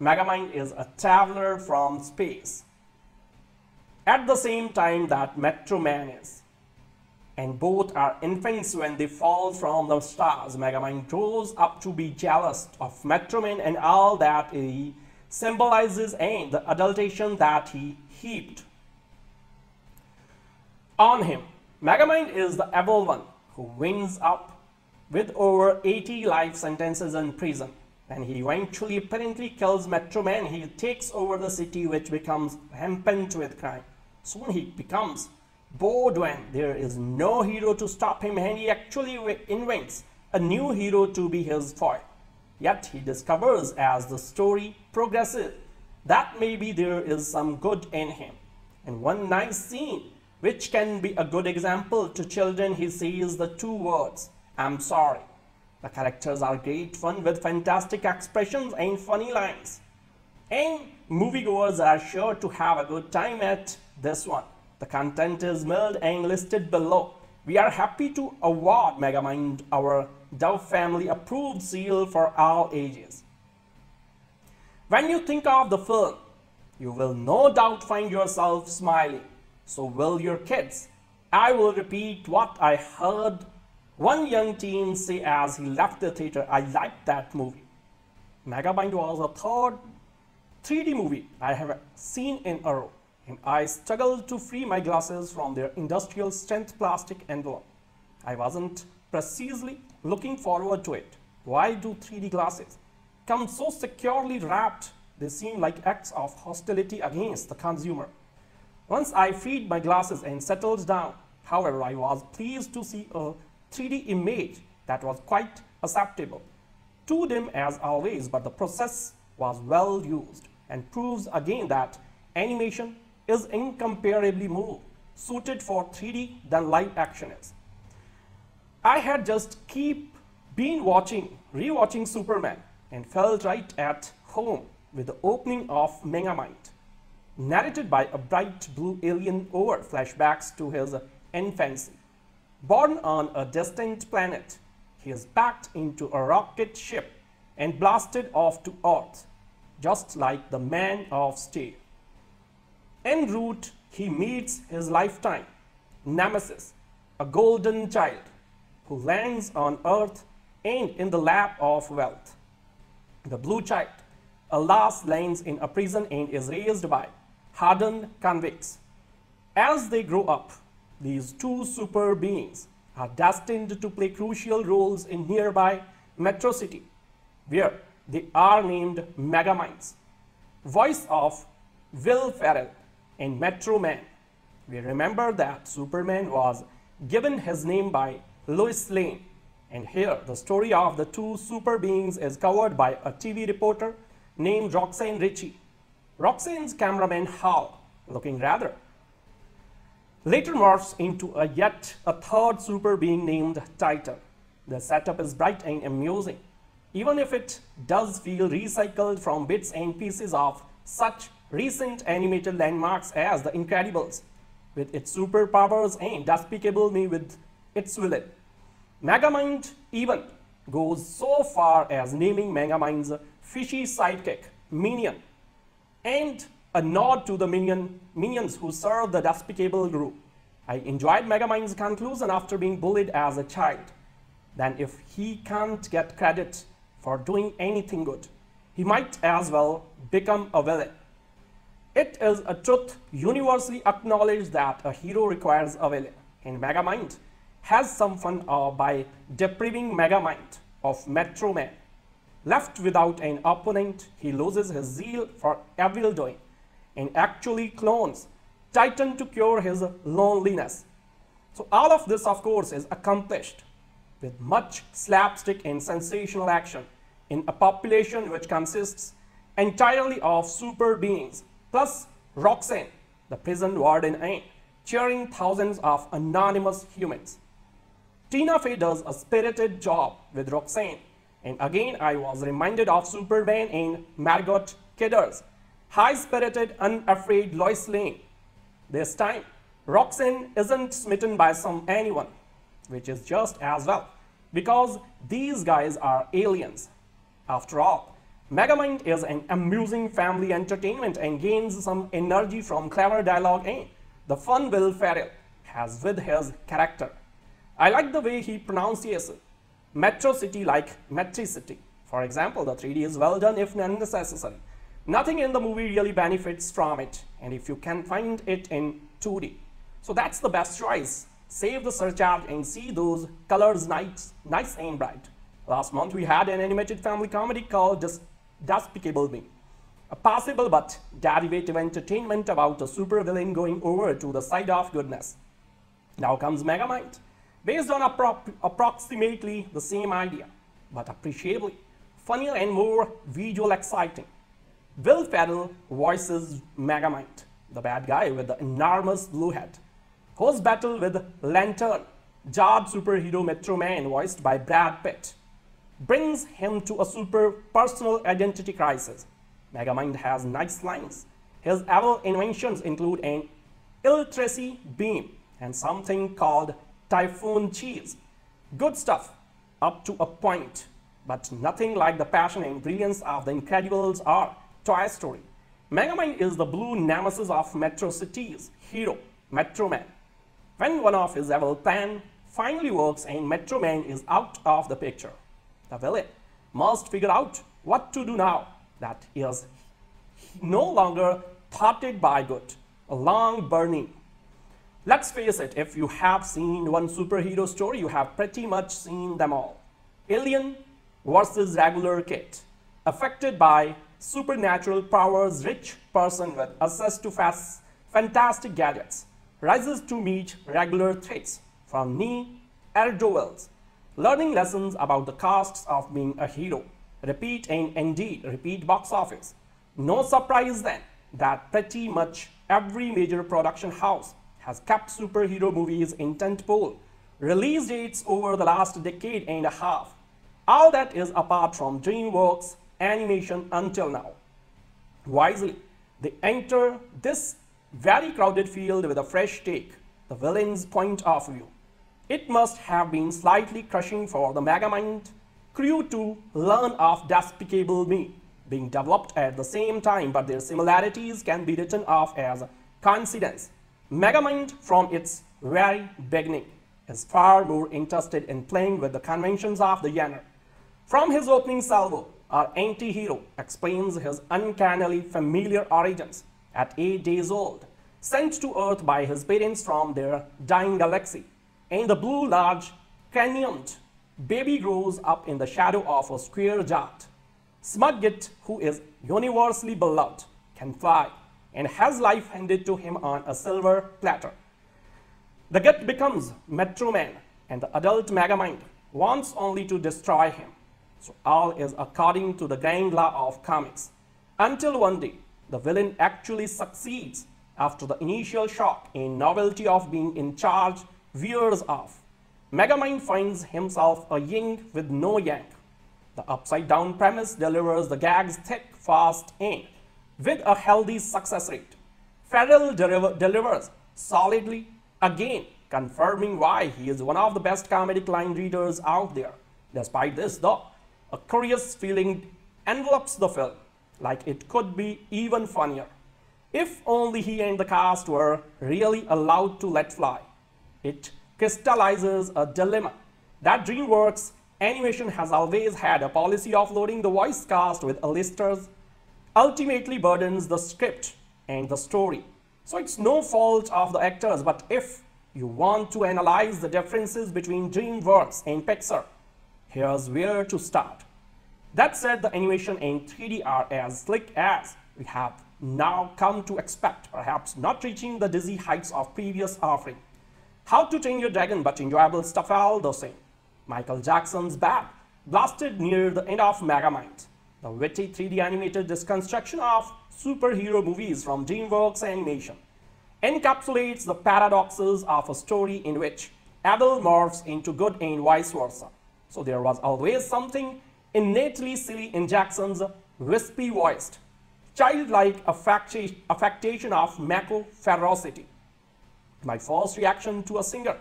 Megamind is a traveler from space. At the same time that Metro Man is and both are infants when they fall from the stars. Megamind grows up to be jealous of Metro Man and all that he symbolizes and the adultation that he heaped on him. Megamind is the evil one who winds up with over 80 life sentences in prison. And he eventually apparently kills Metro Metroman. He takes over the city which becomes rampant with crime. Soon he becomes bored when there is no hero to stop him and he actually invents a new hero to be his foil. Yet he discovers as the story progresses that maybe there is some good in him. And one nice scene which can be a good example to children he says the two words, I'm sorry. The characters are great fun with fantastic expressions and funny lines. And moviegoers are sure to have a good time at this one. The content is mailed and listed below. We are happy to award Megamind our Dove Family approved seal for all ages. When you think of the film, you will no doubt find yourself smiling. So will your kids. I will repeat what I heard one young teen say as he left the theater. I liked that movie. Megamind was a third 3D movie I have seen in a row and I struggled to free my glasses from their industrial strength plastic envelope. I wasn't precisely looking forward to it. Why do 3D glasses come so securely wrapped they seem like acts of hostility against the consumer? Once I freed my glasses and settled down, however, I was pleased to see a 3D image that was quite acceptable. Too dim as always, but the process was well used and proves again that animation is incomparably more suited for 3D than live action is. I had just keep been watching, rewatching Superman and felt right at home with the opening of Megamind, narrated by a bright blue alien over flashbacks to his infancy. Born on a distant planet, he is packed into a rocket ship and blasted off to Earth, just like the Man of Steel. En route, he meets his lifetime nemesis, a golden child who lands on earth and in the lap of wealth. The blue child, alas, lands in a prison and is raised by hardened convicts. As they grow up, these two super beings are destined to play crucial roles in nearby Metro City, where they are named Megaminds. Voice of Will Ferrell in Metro Man. We remember that Superman was given his name by Lois Lane. And here, the story of the two super beings is covered by a TV reporter named Roxanne Ritchie. Roxanne's cameraman Hal, looking rather, later morphs into a yet a third super being named Titan. The setup is bright and amusing, even if it does feel recycled from bits and pieces of such recent animated landmarks as The Incredibles, with its superpowers and Despicable Me with its villain. Megamind even goes so far as naming Megamind's fishy sidekick, Minion, and a nod to the minion, minions who serve the Despicable group. I enjoyed Megamind's conclusion after being bullied as a child. Then if he can't get credit for doing anything good, he might as well become a villain. It is a truth universally acknowledged that a hero requires a villain, and Megamind has some fun uh, by depriving Megamind of Metro Man. Left without an opponent, he loses his zeal for evil doing and actually clones Titan to cure his loneliness. So all of this, of course, is accomplished with much slapstick and sensational action in a population which consists entirely of super beings, plus Roxanne, the prison warden, and cheering thousands of anonymous humans. Tina Fey does a spirited job with Roxanne, and again I was reminded of Superman and Margot Kidder's high-spirited, unafraid Lois Lane. This time, Roxanne isn't smitten by some anyone, which is just as well, because these guys are aliens. After all, Megamind is an amusing family entertainment and gains some energy from clever dialogue and the fun Will Ferrell has with his character. I like the way he pronounces Metro City like Metricity. For example, the 3D is well done if unnecessary. Nothing in the movie really benefits from it, and if you can find it in 2D. So that's the best choice. Save the surcharge and see those colors nice, nice and bright. Last month we had an animated family comedy called Just Despicable Me. A possible but derivative entertainment about a supervillain going over to the side of goodness. Now comes Megamind, based on appro approximately the same idea, but appreciably funnier and more visual exciting. Will Ferrell voices Megamind, the bad guy with the enormous blue head, whose battle with Lantern, job superhero Metro Man voiced by Brad Pitt, brings him to a super personal identity crisis. Megamind has nice lines. His evil inventions include an Illutracy beam and something called Typhoon Cheese. Good stuff, up to a point, but nothing like the passion and brilliance of The Incredibles or Toy Story. Megamind is the blue nemesis of Metro City's hero, Metro Man. When one of his evil plan finally works and Metro Man is out of the picture, the villain must figure out what to do now that is no longer thwarted by good, a long burning. Let's face it, if you have seen one superhero story, you have pretty much seen them all. Alien versus regular kid, affected by supernatural powers rich person with access to fast, fantastic gadgets rises to meet regular threats from ne'er do learning lessons about the costs of being a hero. Repeat and indeed repeat box office. No surprise then that pretty much every major production house has kept superhero movies in tentpole release dates over the last decade and a half. All that is apart from DreamWorks animation until now. Wisely, they enter this very crowded field with a fresh take, the villain's point of view. It must have been slightly crushing for the Megamind crew to learn of Despicable Me being developed at the same time, but their similarities can be written off as coincidence. Megamind, from its very beginning, is far more interested in playing with the conventions of the genre. From his opening salvo, our anti-hero explains his uncannily familiar origins at 8 days old, sent to Earth by his parents from their dying galaxy. In the blue large canyoned baby grows up in the shadow of a square jet. Smudget, who is universally beloved, can fly and has life handed to him on a silver platter. The Gut becomes Metro Man, and the adult Megamind wants only to destroy him. So all is according to the grand law of comics. Until one day, the villain actually succeeds after the initial shock and novelty of being in charge wears off. Megamind finds himself a yin with no yang. The upside down premise delivers the gags thick, fast, and with a healthy success rate. Ferrell delivers solidly, again confirming why he is one of the best comedic line readers out there. Despite this, though, a curious feeling envelops the film, like it could be even funnier. If only he and the cast were really allowed to let fly. It crystallizes a dilemma that DreamWorks Animation has always had a policy of loading the voice cast with A-listers, ultimately burdens the script and the story. So it's no fault of the actors, but if you want to analyze the differences between DreamWorks and Pixar, here's where to start. That said, the animation in 3D are as slick as we have now come to expect, perhaps not reaching the dizzy heights of previous offering. How to Train Your Dragon, but enjoyable stuff all the same. Michael Jackson's Bad, blasted near the end of Megamind. The witty 3D animated disconstruction of superhero movies from DreamWorks Animation encapsulates the paradoxes of a story in which evil morphs into good and vice versa. So there was always something innately silly in Jackson's wispy-voiced, childlike affectation of Mako ferocity. My first reaction to a singer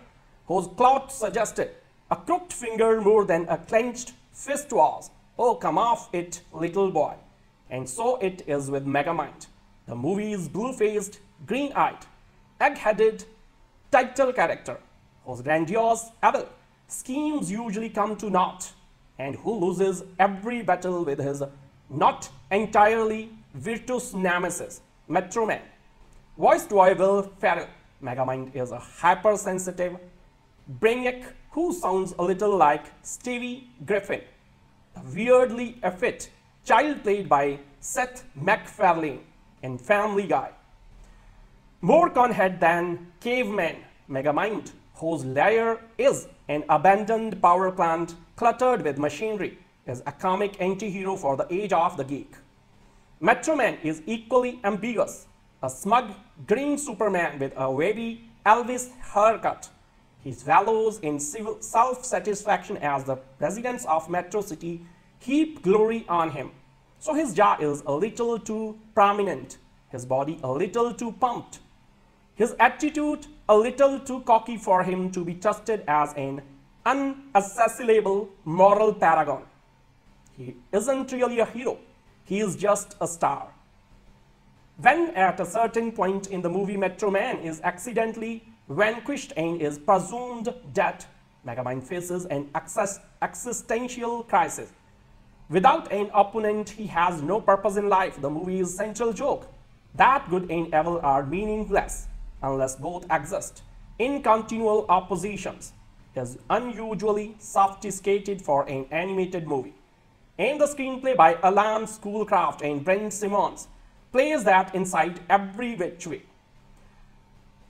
whose clout suggested a crooked finger more than a clenched fist was, oh come off it little boy. And so it is with Megamind. The movie's blue-faced, green-eyed, egg-headed title character whose grandiose evil schemes usually come to naught and who loses every battle with his not entirely virtuous nemesis, Metro Man. Voiced by Will Ferrell, Megamind is a hypersensitive brainiac who sounds a little like Stewie Griffin, a weirdly effete child played by Seth MacFarlane in Family Guy. More Conehead than Caveman, Megamind, whose lair is an abandoned power plant cluttered with machinery, is a comic anti-hero for the age of the geek. Metro Man is equally ambiguous, a smug green Superman with a wavy Elvis haircut. His values in self-satisfaction as the residents of Metro City heap glory on him. So his jaw is a little too prominent, his body a little too pumped, his attitude a little too cocky for him to be trusted as an unassailable moral paragon. He isn't really a hero. He is just a star. When at a certain point in the movie Metro Man is accidentally vanquished and is presumed dead, Megamind faces an existential crisis. Without an opponent, he has no purpose in life. The movie's central joke that good and evil are meaningless unless both exist in continual oppositions is unusually sophisticated for an animated movie. And the screenplay by Alan Schoolcraft and Brent Simons plays that inside every which way.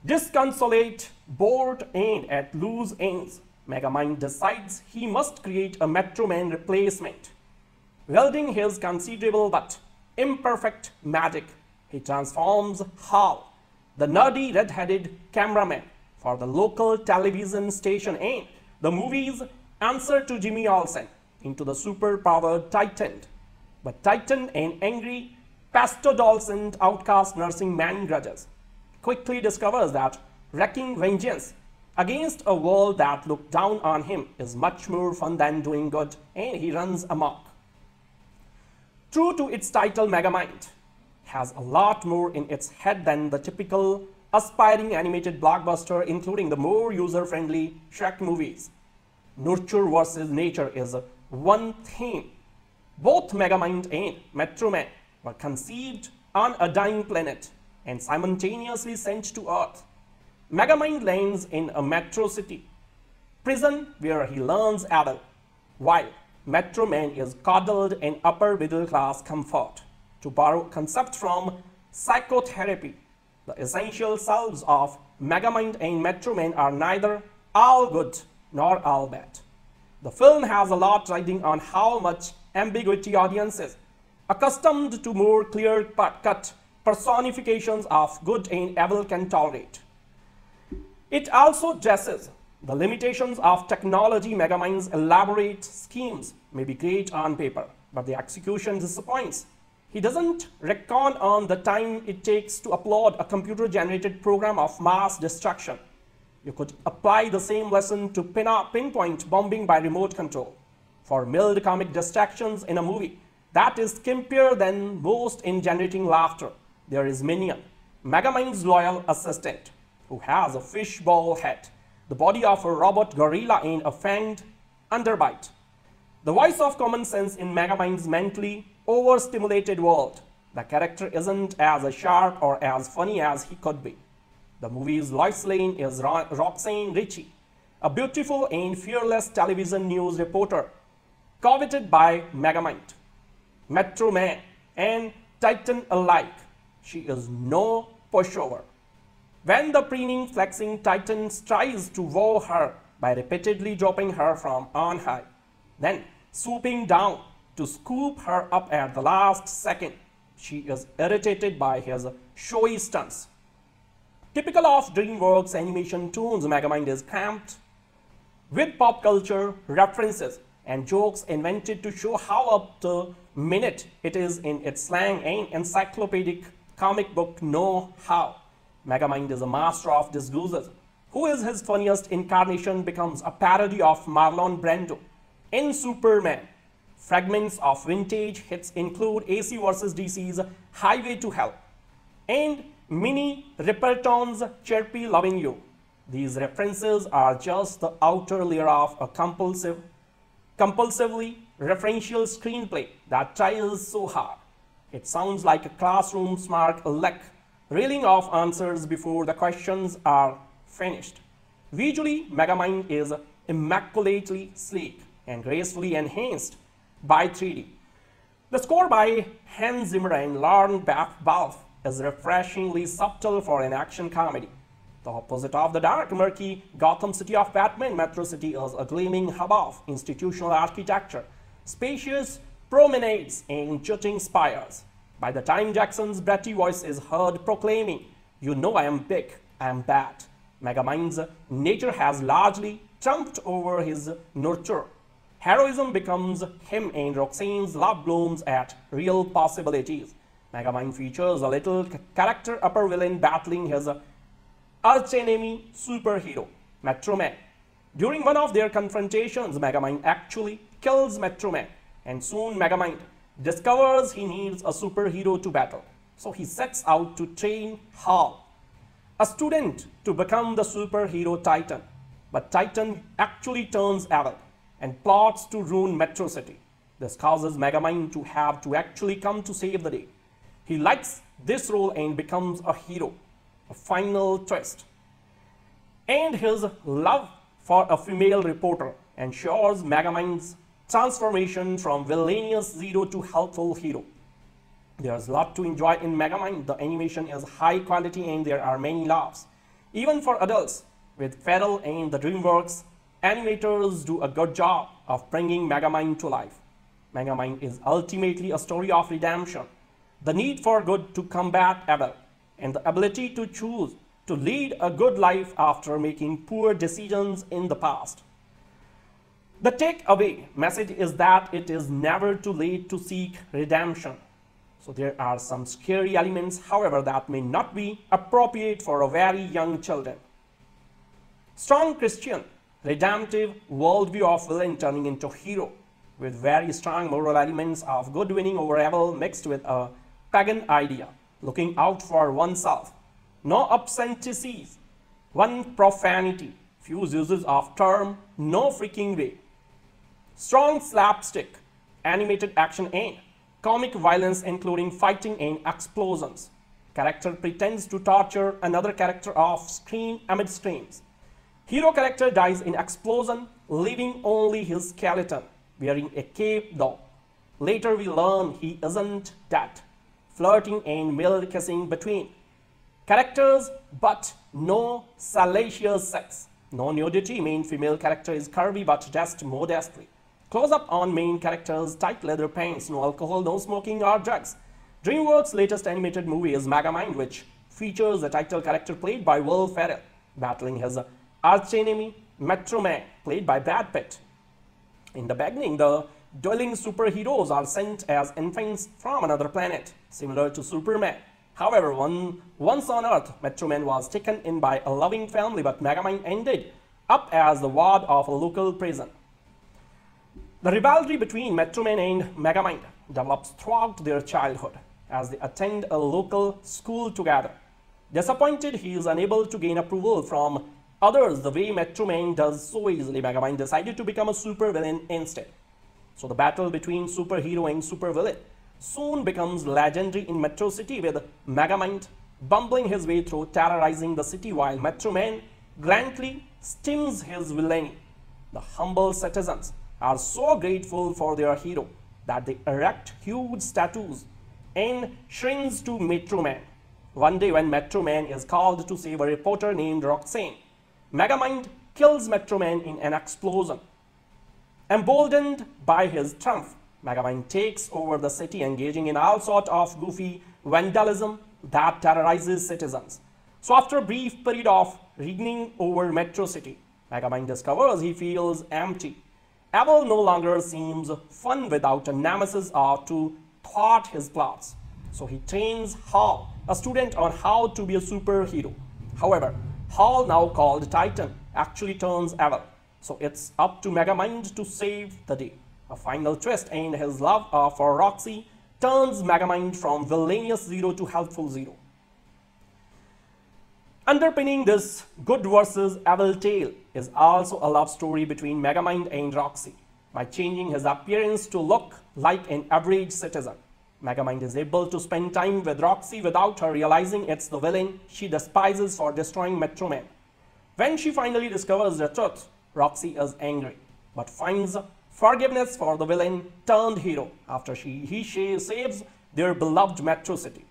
Disconsolate, bored, and at loose ends, Megamind decides he must create a Metro Man replacement. Wielding his considerable but imperfect magic, he transforms Hal, the nerdy red-headed cameraman for the local television station and the movie's answer to Jimmy Olsen into the super-powered Titan. But Titan and angry pastodolescent outcast nursing man grudges quickly discovers that wreaking vengeance against a world that looked down on him is much more fun than doing good and he runs amok. True to its title Megamind, has a lot more in its head than the typical aspiring animated blockbuster including the more user-friendly Shrek movies. Nurture versus nature is one theme. Both Megamind and Metro Man were conceived on a dying planet and simultaneously sent to Earth. Megamind lands in a metro city, prison where he learns Adel, while Metro Man is coddled in upper middle class comfort. To borrow concept from psychotherapy, the essential selves of Megamind and Metro Man are neither all good nor all bad. The film has a lot riding on how much ambiguity audiences, accustomed to more clear-cut personifications of good and evil can tolerate. It also addresses the limitations of technology Megamind's elaborate schemes may be great on paper, but the execution disappoints. He doesn't reckon on the time it takes to upload a computer-generated program of mass destruction. You could apply the same lesson to pin pinpoint bombing by remote control. For mild comic distractions in a movie that is skimpier than most in generating laughter, there is Minion, Megamind's loyal assistant, who has a fishbowl head, the body of a robot gorilla in a fanged underbite. The voice of common sense in Megamind's mentally overstimulated world, The character isn't as sharp or as funny as he could be. The movie's Lois Lane is Ro- Roxanne Ritchie, a beautiful and fearless television news reporter, coveted by Megamind, Metro Man, and Titan alike. She is no pushover. When the preening, flexing Titan tries to wow her by repeatedly dropping her from on high, then swooping down to scoop her up at the last second, she is irritated by his showy stunts. Typical of DreamWorks animation toons, Megamind is cramped with pop culture references and jokes invented to show how up to minute it is in its slang and encyclopedic comic book know-how. Megamind is a master of disguises. Who is his funniest incarnation becomes a parody of Marlon Brando in Superman. Fragments of vintage hits include AC/DC's Highway to Hell and Minnie Riperton's Chirpy Loving You. These references are just the outer layer of a compulsive, compulsively referential screenplay that tries so hard. It sounds like a classroom smart aleck, reeling off answers before the questions are finished. Visually, Megamind is immaculately sleek and gracefully enhanced by 3D. The score by Hans Zimmer and Lorne Balfe is refreshingly subtle for an action comedy. The opposite of the dark, murky Gotham City of Batman, Metro City is a gleaming hub of institutional architecture, spacious promenades and jutting spires. By the time Jackson's bratty voice is heard proclaiming, You know I am big, I am bad, Megamind's nature has largely trumped over his nurture. Heroism becomes him and Roxanne's love blooms at real possibilities. Megamind features a little character upper villain battling his archenemy superhero, Metro Man. During one of their confrontations, Megamind actually kills Metro Man, and soon Megamind discovers he needs a superhero to battle. So he sets out to train Hal, a student, to become the superhero Titan. But Titan actually turns evil and plots to ruin Metro City. This causes Megamind to have to actually come to save the day. He likes this role and becomes a hero, a final twist. And his love for a female reporter ensures Megamind's transformation from villainous zero to helpful hero. There's a lot to enjoy in Megamind. The animation is high quality and there are many laughs. Even for adults, with Ferrell and the DreamWorks, animators do a good job of bringing Megamind to life. Megamind is ultimately a story of redemption, the need for good to combat evil, and the ability to choose to lead a good life after making poor decisions in the past. The takeaway message is that it is never too late to seek redemption. So there are some scary elements, however, that may not be appropriate for a very young children. Strong Christian, redemptive worldview of villain turning into hero, with very strong moral elements of good winning over evil mixed with a pagan idea, looking out for oneself. No obscenities, one profanity, few uses of term, no freaking way. Strong slapstick, animated action and comic violence including fighting and explosions. Character pretends to torture another character off screen amid screams. Hero character dies in explosion, leaving only his skeleton, wearing a cape though. Later we learn he isn't dead. Flirting and male kissing between characters, but no salacious sex. No nudity, main female character is curvy but dressed modestly. Close up on main characters, tight leather pants, no alcohol, no smoking or drugs. DreamWorks' latest animated movie is Megamind, which features a title character played by Will Ferrell, battling his archenemy Metro Man, played by Brad Pitt. In the beginning, the dwelling superheroes are sent as infants from another planet, similar to Superman. However, one, once on Earth, Metro Man was taken in by a loving family, but Megamind ended up as the ward of a local prison. The rivalry between Metro Man and Megamind develops throughout their childhood as they attend a local school together. Disappointed he is unable to gain approval from others the way Metro Man does so easily, Megamind decided to become a supervillain instead. So the battle between superhero and supervillain soon becomes legendary in Metro City with Megamind bumbling his way through terrorizing the city while Metro Man grandly stims his villainy. The humble citizens are so grateful for their hero that they erect huge statues and shrines to Metro Man. One day when Metro Man is called to save a reporter named Roxanne, Megamind kills Metro Man in an explosion. Emboldened by his triumph, Megamind takes over the city engaging in all sort of goofy vandalism that terrorizes citizens. So after a brief period of reigning over Metro City, Megamind discovers he feels empty. Abel no longer seems fun without a nemesis or to thwart his plots. So he trains Hal, a student, on how to be a superhero. However, Hal, now called Titan, actually turns evil. So it's up to Megamind to save the day. A final twist and his love uh, for Roxy turns Megamind from villainous Zero to helpful Zero. Underpinning this good versus evil tale is also a love story between Megamind and Roxy. By changing his appearance to look like an average citizen, Megamind is able to spend time with Roxy without her realizing it's the villain she despises for destroying Metro Man. When she finally discovers the truth, Roxy is angry, but finds forgiveness for the villain turned hero after she, he she saves their beloved Metro City.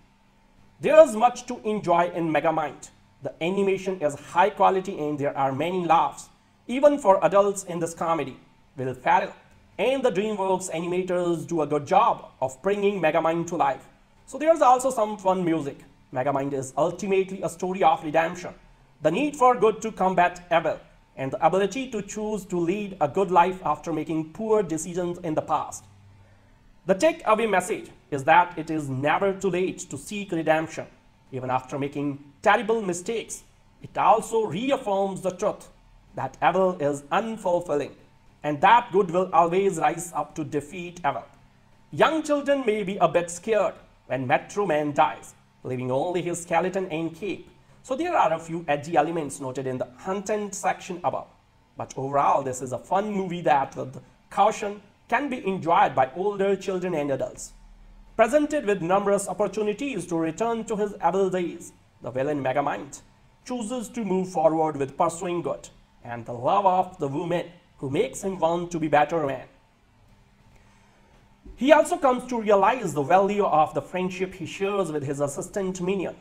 There's much to enjoy in Megamind. The animation is high quality and there are many laughs, even for adults in this comedy. Will Ferrell and the DreamWorks animators do a good job of bringing Megamind to life. So there's also some fun music. Megamind is ultimately a story of redemption, the need for good to combat evil, and the ability to choose to lead a good life after making poor decisions in the past. The takeaway message is that it is never too late to seek redemption, even after making terrible mistakes. It also reaffirms the truth that evil is unfulfilling and that good will always rise up to defeat evil. Young children may be a bit scared when Metro Man dies, leaving only his skeleton and cape. So there are a few edgy elements noted in the content section above. But overall, this is a fun movie that with caution can be enjoyed by older children and adults. Presented with numerous opportunities to return to his evil days, the villain Megamind chooses to move forward with pursuing good and the love of the woman who makes him want to be better man. He also comes to realize the value of the friendship he shares with his assistant Minion,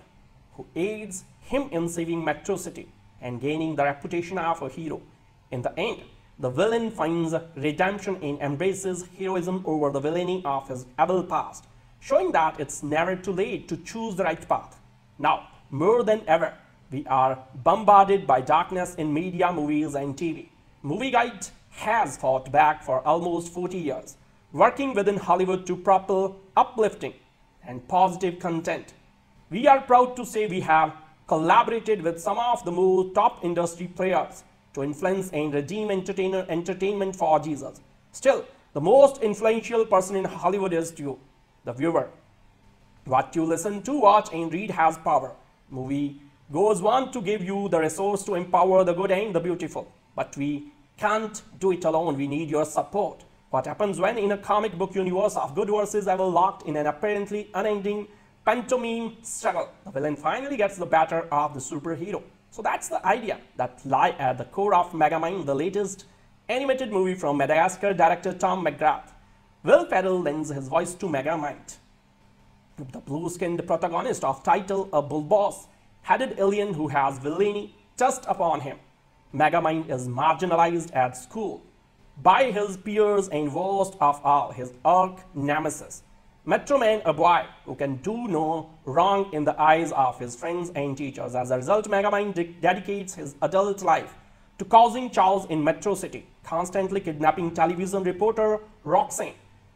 who aids him in saving Metro City and gaining the reputation of a hero. In the end, the villain finds redemption and embraces heroism over the villainy of his evil past, showing that it's never too late to choose the right path. Now, more than ever, we are bombarded by darkness in media, movies, and TV. Movieguide has fought back for almost 40 years, working within Hollywood to propel uplifting and positive content. We are proud to say we have collaborated with some of the most top industry players to influence and redeem entertainer entertainment for Jesus. Still, the most influential person in Hollywood is you, the viewer. What you listen to, watch, and read has power. Movie goes on to give you the resource to empower the good and the beautiful. But we can't do it alone. We need your support. What happens when in a comic book universe of good versus evil locked in an apparently unending pantomime struggle, the villain finally gets the better of the superhero. So that's the idea that lie at the core of Megamind, the latest animated movie from Madagascar director Tom McGrath. Will Ferrell lends his voice to Megamind, the blue-skinned protagonist of title A Bull Boss, headed alien who has villainy just upon him. Megamind is marginalized at school by his peers and worst of all, his arch nemesis. Metro Man, a boy who can do no wrong in the eyes of his friends and teachers. As a result, Megamind de dedicates his adult life to causing chaos in Metro City, constantly kidnapping television reporter Roxanne,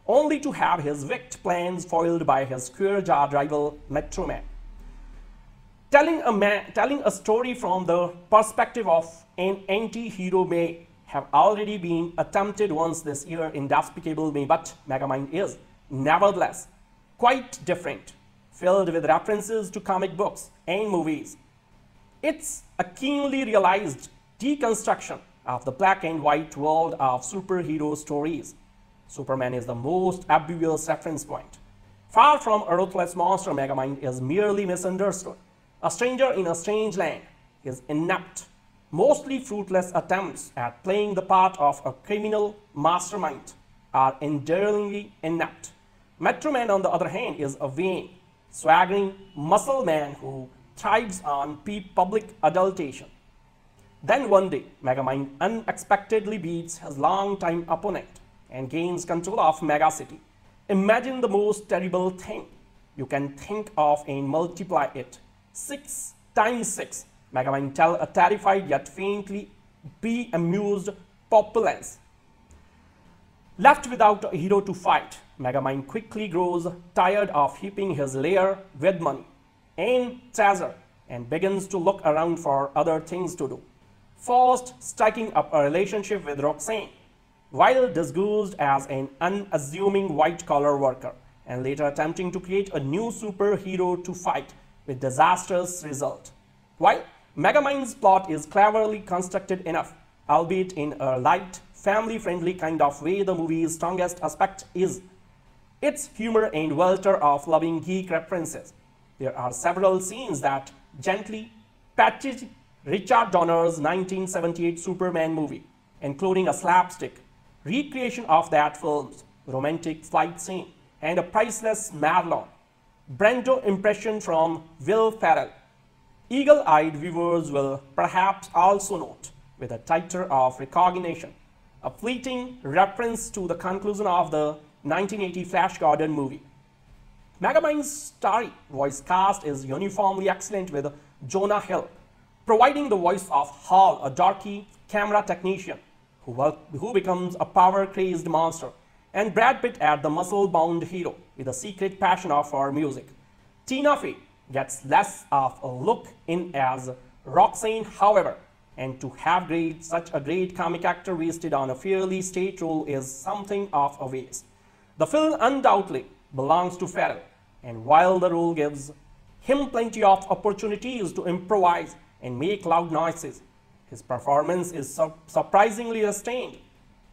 only to have his wicked plans foiled by his square-jawed rival Metro Man. Telling a, man, telling a story from the perspective of an anti-hero may have already been attempted once this year in Despicable Me, but Megamind is, nevertheless, quite different, filled with references to comic books and movies. It's a keenly realized deconstruction of the black and white world of superhero stories. Superman is the most obvious reference point. Far from a ruthless monster, Megamind is merely misunderstood. A stranger in a strange land, his inept, mostly fruitless attempts at playing the part of a criminal mastermind are endearingly inept. Metro Man, on the other hand, is a vain, swaggering muscle man who thrives on public adulation. Then one day, Megamind unexpectedly beats his longtime opponent and gains control of Megacity. Imagine the most terrible thing you can think of and multiply it. 6 times 6. Megamind tell a terrified yet faintly be-amused populace. Left without a hero to fight, Megamind quickly grows tired of heaping his lair with money and treasure and begins to look around for other things to do. First, striking up a relationship with Roxanne, while disguised as an unassuming white-collar worker, and later attempting to create a new superhero to fight with disastrous result. While Megamind's plot is cleverly constructed enough, albeit in a light, family-friendly kind of way, the movie's strongest aspect is its humor and welter of loving geek references. There are several scenes that gently patch Richard Donner's 1978 Superman movie, including a slapstick recreation of that film's romantic flight scene and a priceless Marlon Brando impression from Will Ferrell. Eagle-eyed viewers will perhaps also note, with a titter of recognition, a fleeting reference to the conclusion of the 1980 Flash Gordon movie. Megamind's starry voice cast is uniformly excellent with Jonah Hill, providing the voice of Hal, a darky camera technician who, who becomes a power-crazed monster, and Brad Pitt as the muscle-bound hero with a secret passion for music. Tina Fey gets less of a look in as Roxanne, however, and to have great, such a great comic actor wasted on a fairly state role is something of a waste. The film undoubtedly belongs to Ferrell, and while the role gives him plenty of opportunities to improvise and make loud noises, his performance is su surprisingly restrained,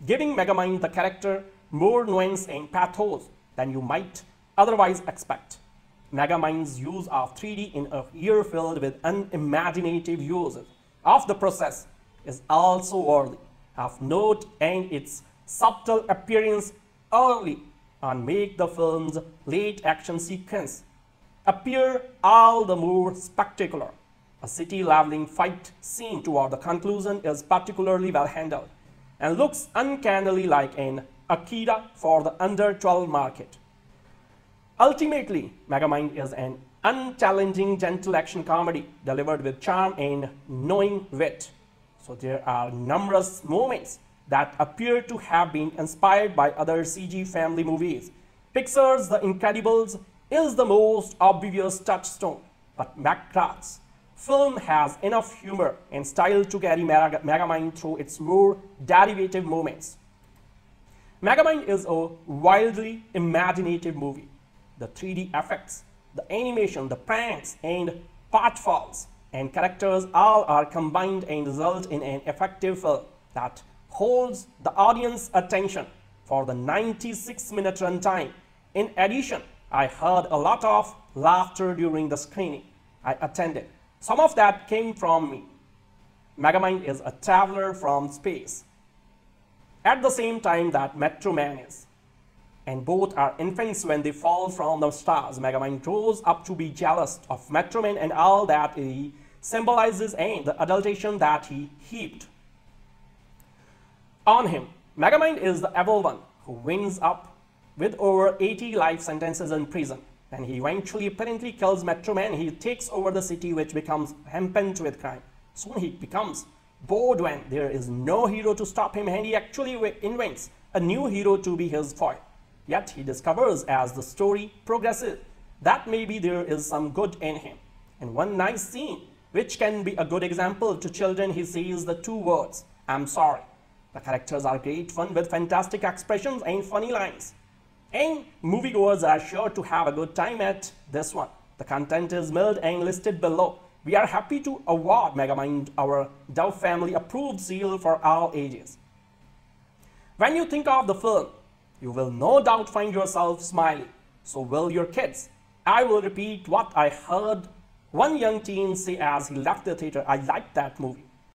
giving Megamind the character more nuance and pathos than you might otherwise expect. Megamind's use of 3D in a year filled with unimaginative uses of the process is also worthy of note and its subtle appearance early and make the film's late action sequence appear all the more spectacular. A city leveling fight scene toward the conclusion is particularly well handled and looks uncannily like an Akira for the under 12 market. Ultimately, Megamind is an unchallenging gentle action comedy delivered with charm and knowing wit. So there are numerous moments that appear to have been inspired by other CG family movies. Pixar's The Incredibles is the most obvious touchstone, but McGrath's film has enough humor and style to carry Megamind through its more derivative moments. Megamind is a wildly imaginative movie. The 3D effects, the animation, the pranks, and pitfalls and characters all are combined and result in an effective film that holds the audience attention for the 96 minute runtime. In addition, I heard a lot of laughter during the screening I attended. Some of that came from me. Megamind is a traveler from space. At the same time that Metro Man is. And both are infants when they fall from the stars. Megamind grows up to be jealous of Metro Man and all that he symbolizes and the adulation that he heaped on him. Megamind is the evil one who wins up with over 80 life sentences in prison. And he eventually apparently kills Metro Man. He takes over the city which becomes rampant with crime. Soon he becomes bored when there is no hero to stop him and he actually invents a new hero to be his foil. Yet he discovers as the story progresses that maybe there is some good in him. In one nice scene, which can be a good example to children, he says the two words, I'm sorry. The characters are great fun with fantastic expressions and funny lines. And moviegoers are sure to have a good time at this one. The content is milled and listed below. We are happy to award Megamind our Dove Family approved seal for all ages. When you think of the film, you will no doubt find yourself smiling So will your kids. I will repeat what I heard one young teen say as he left the theater. I liked that movie.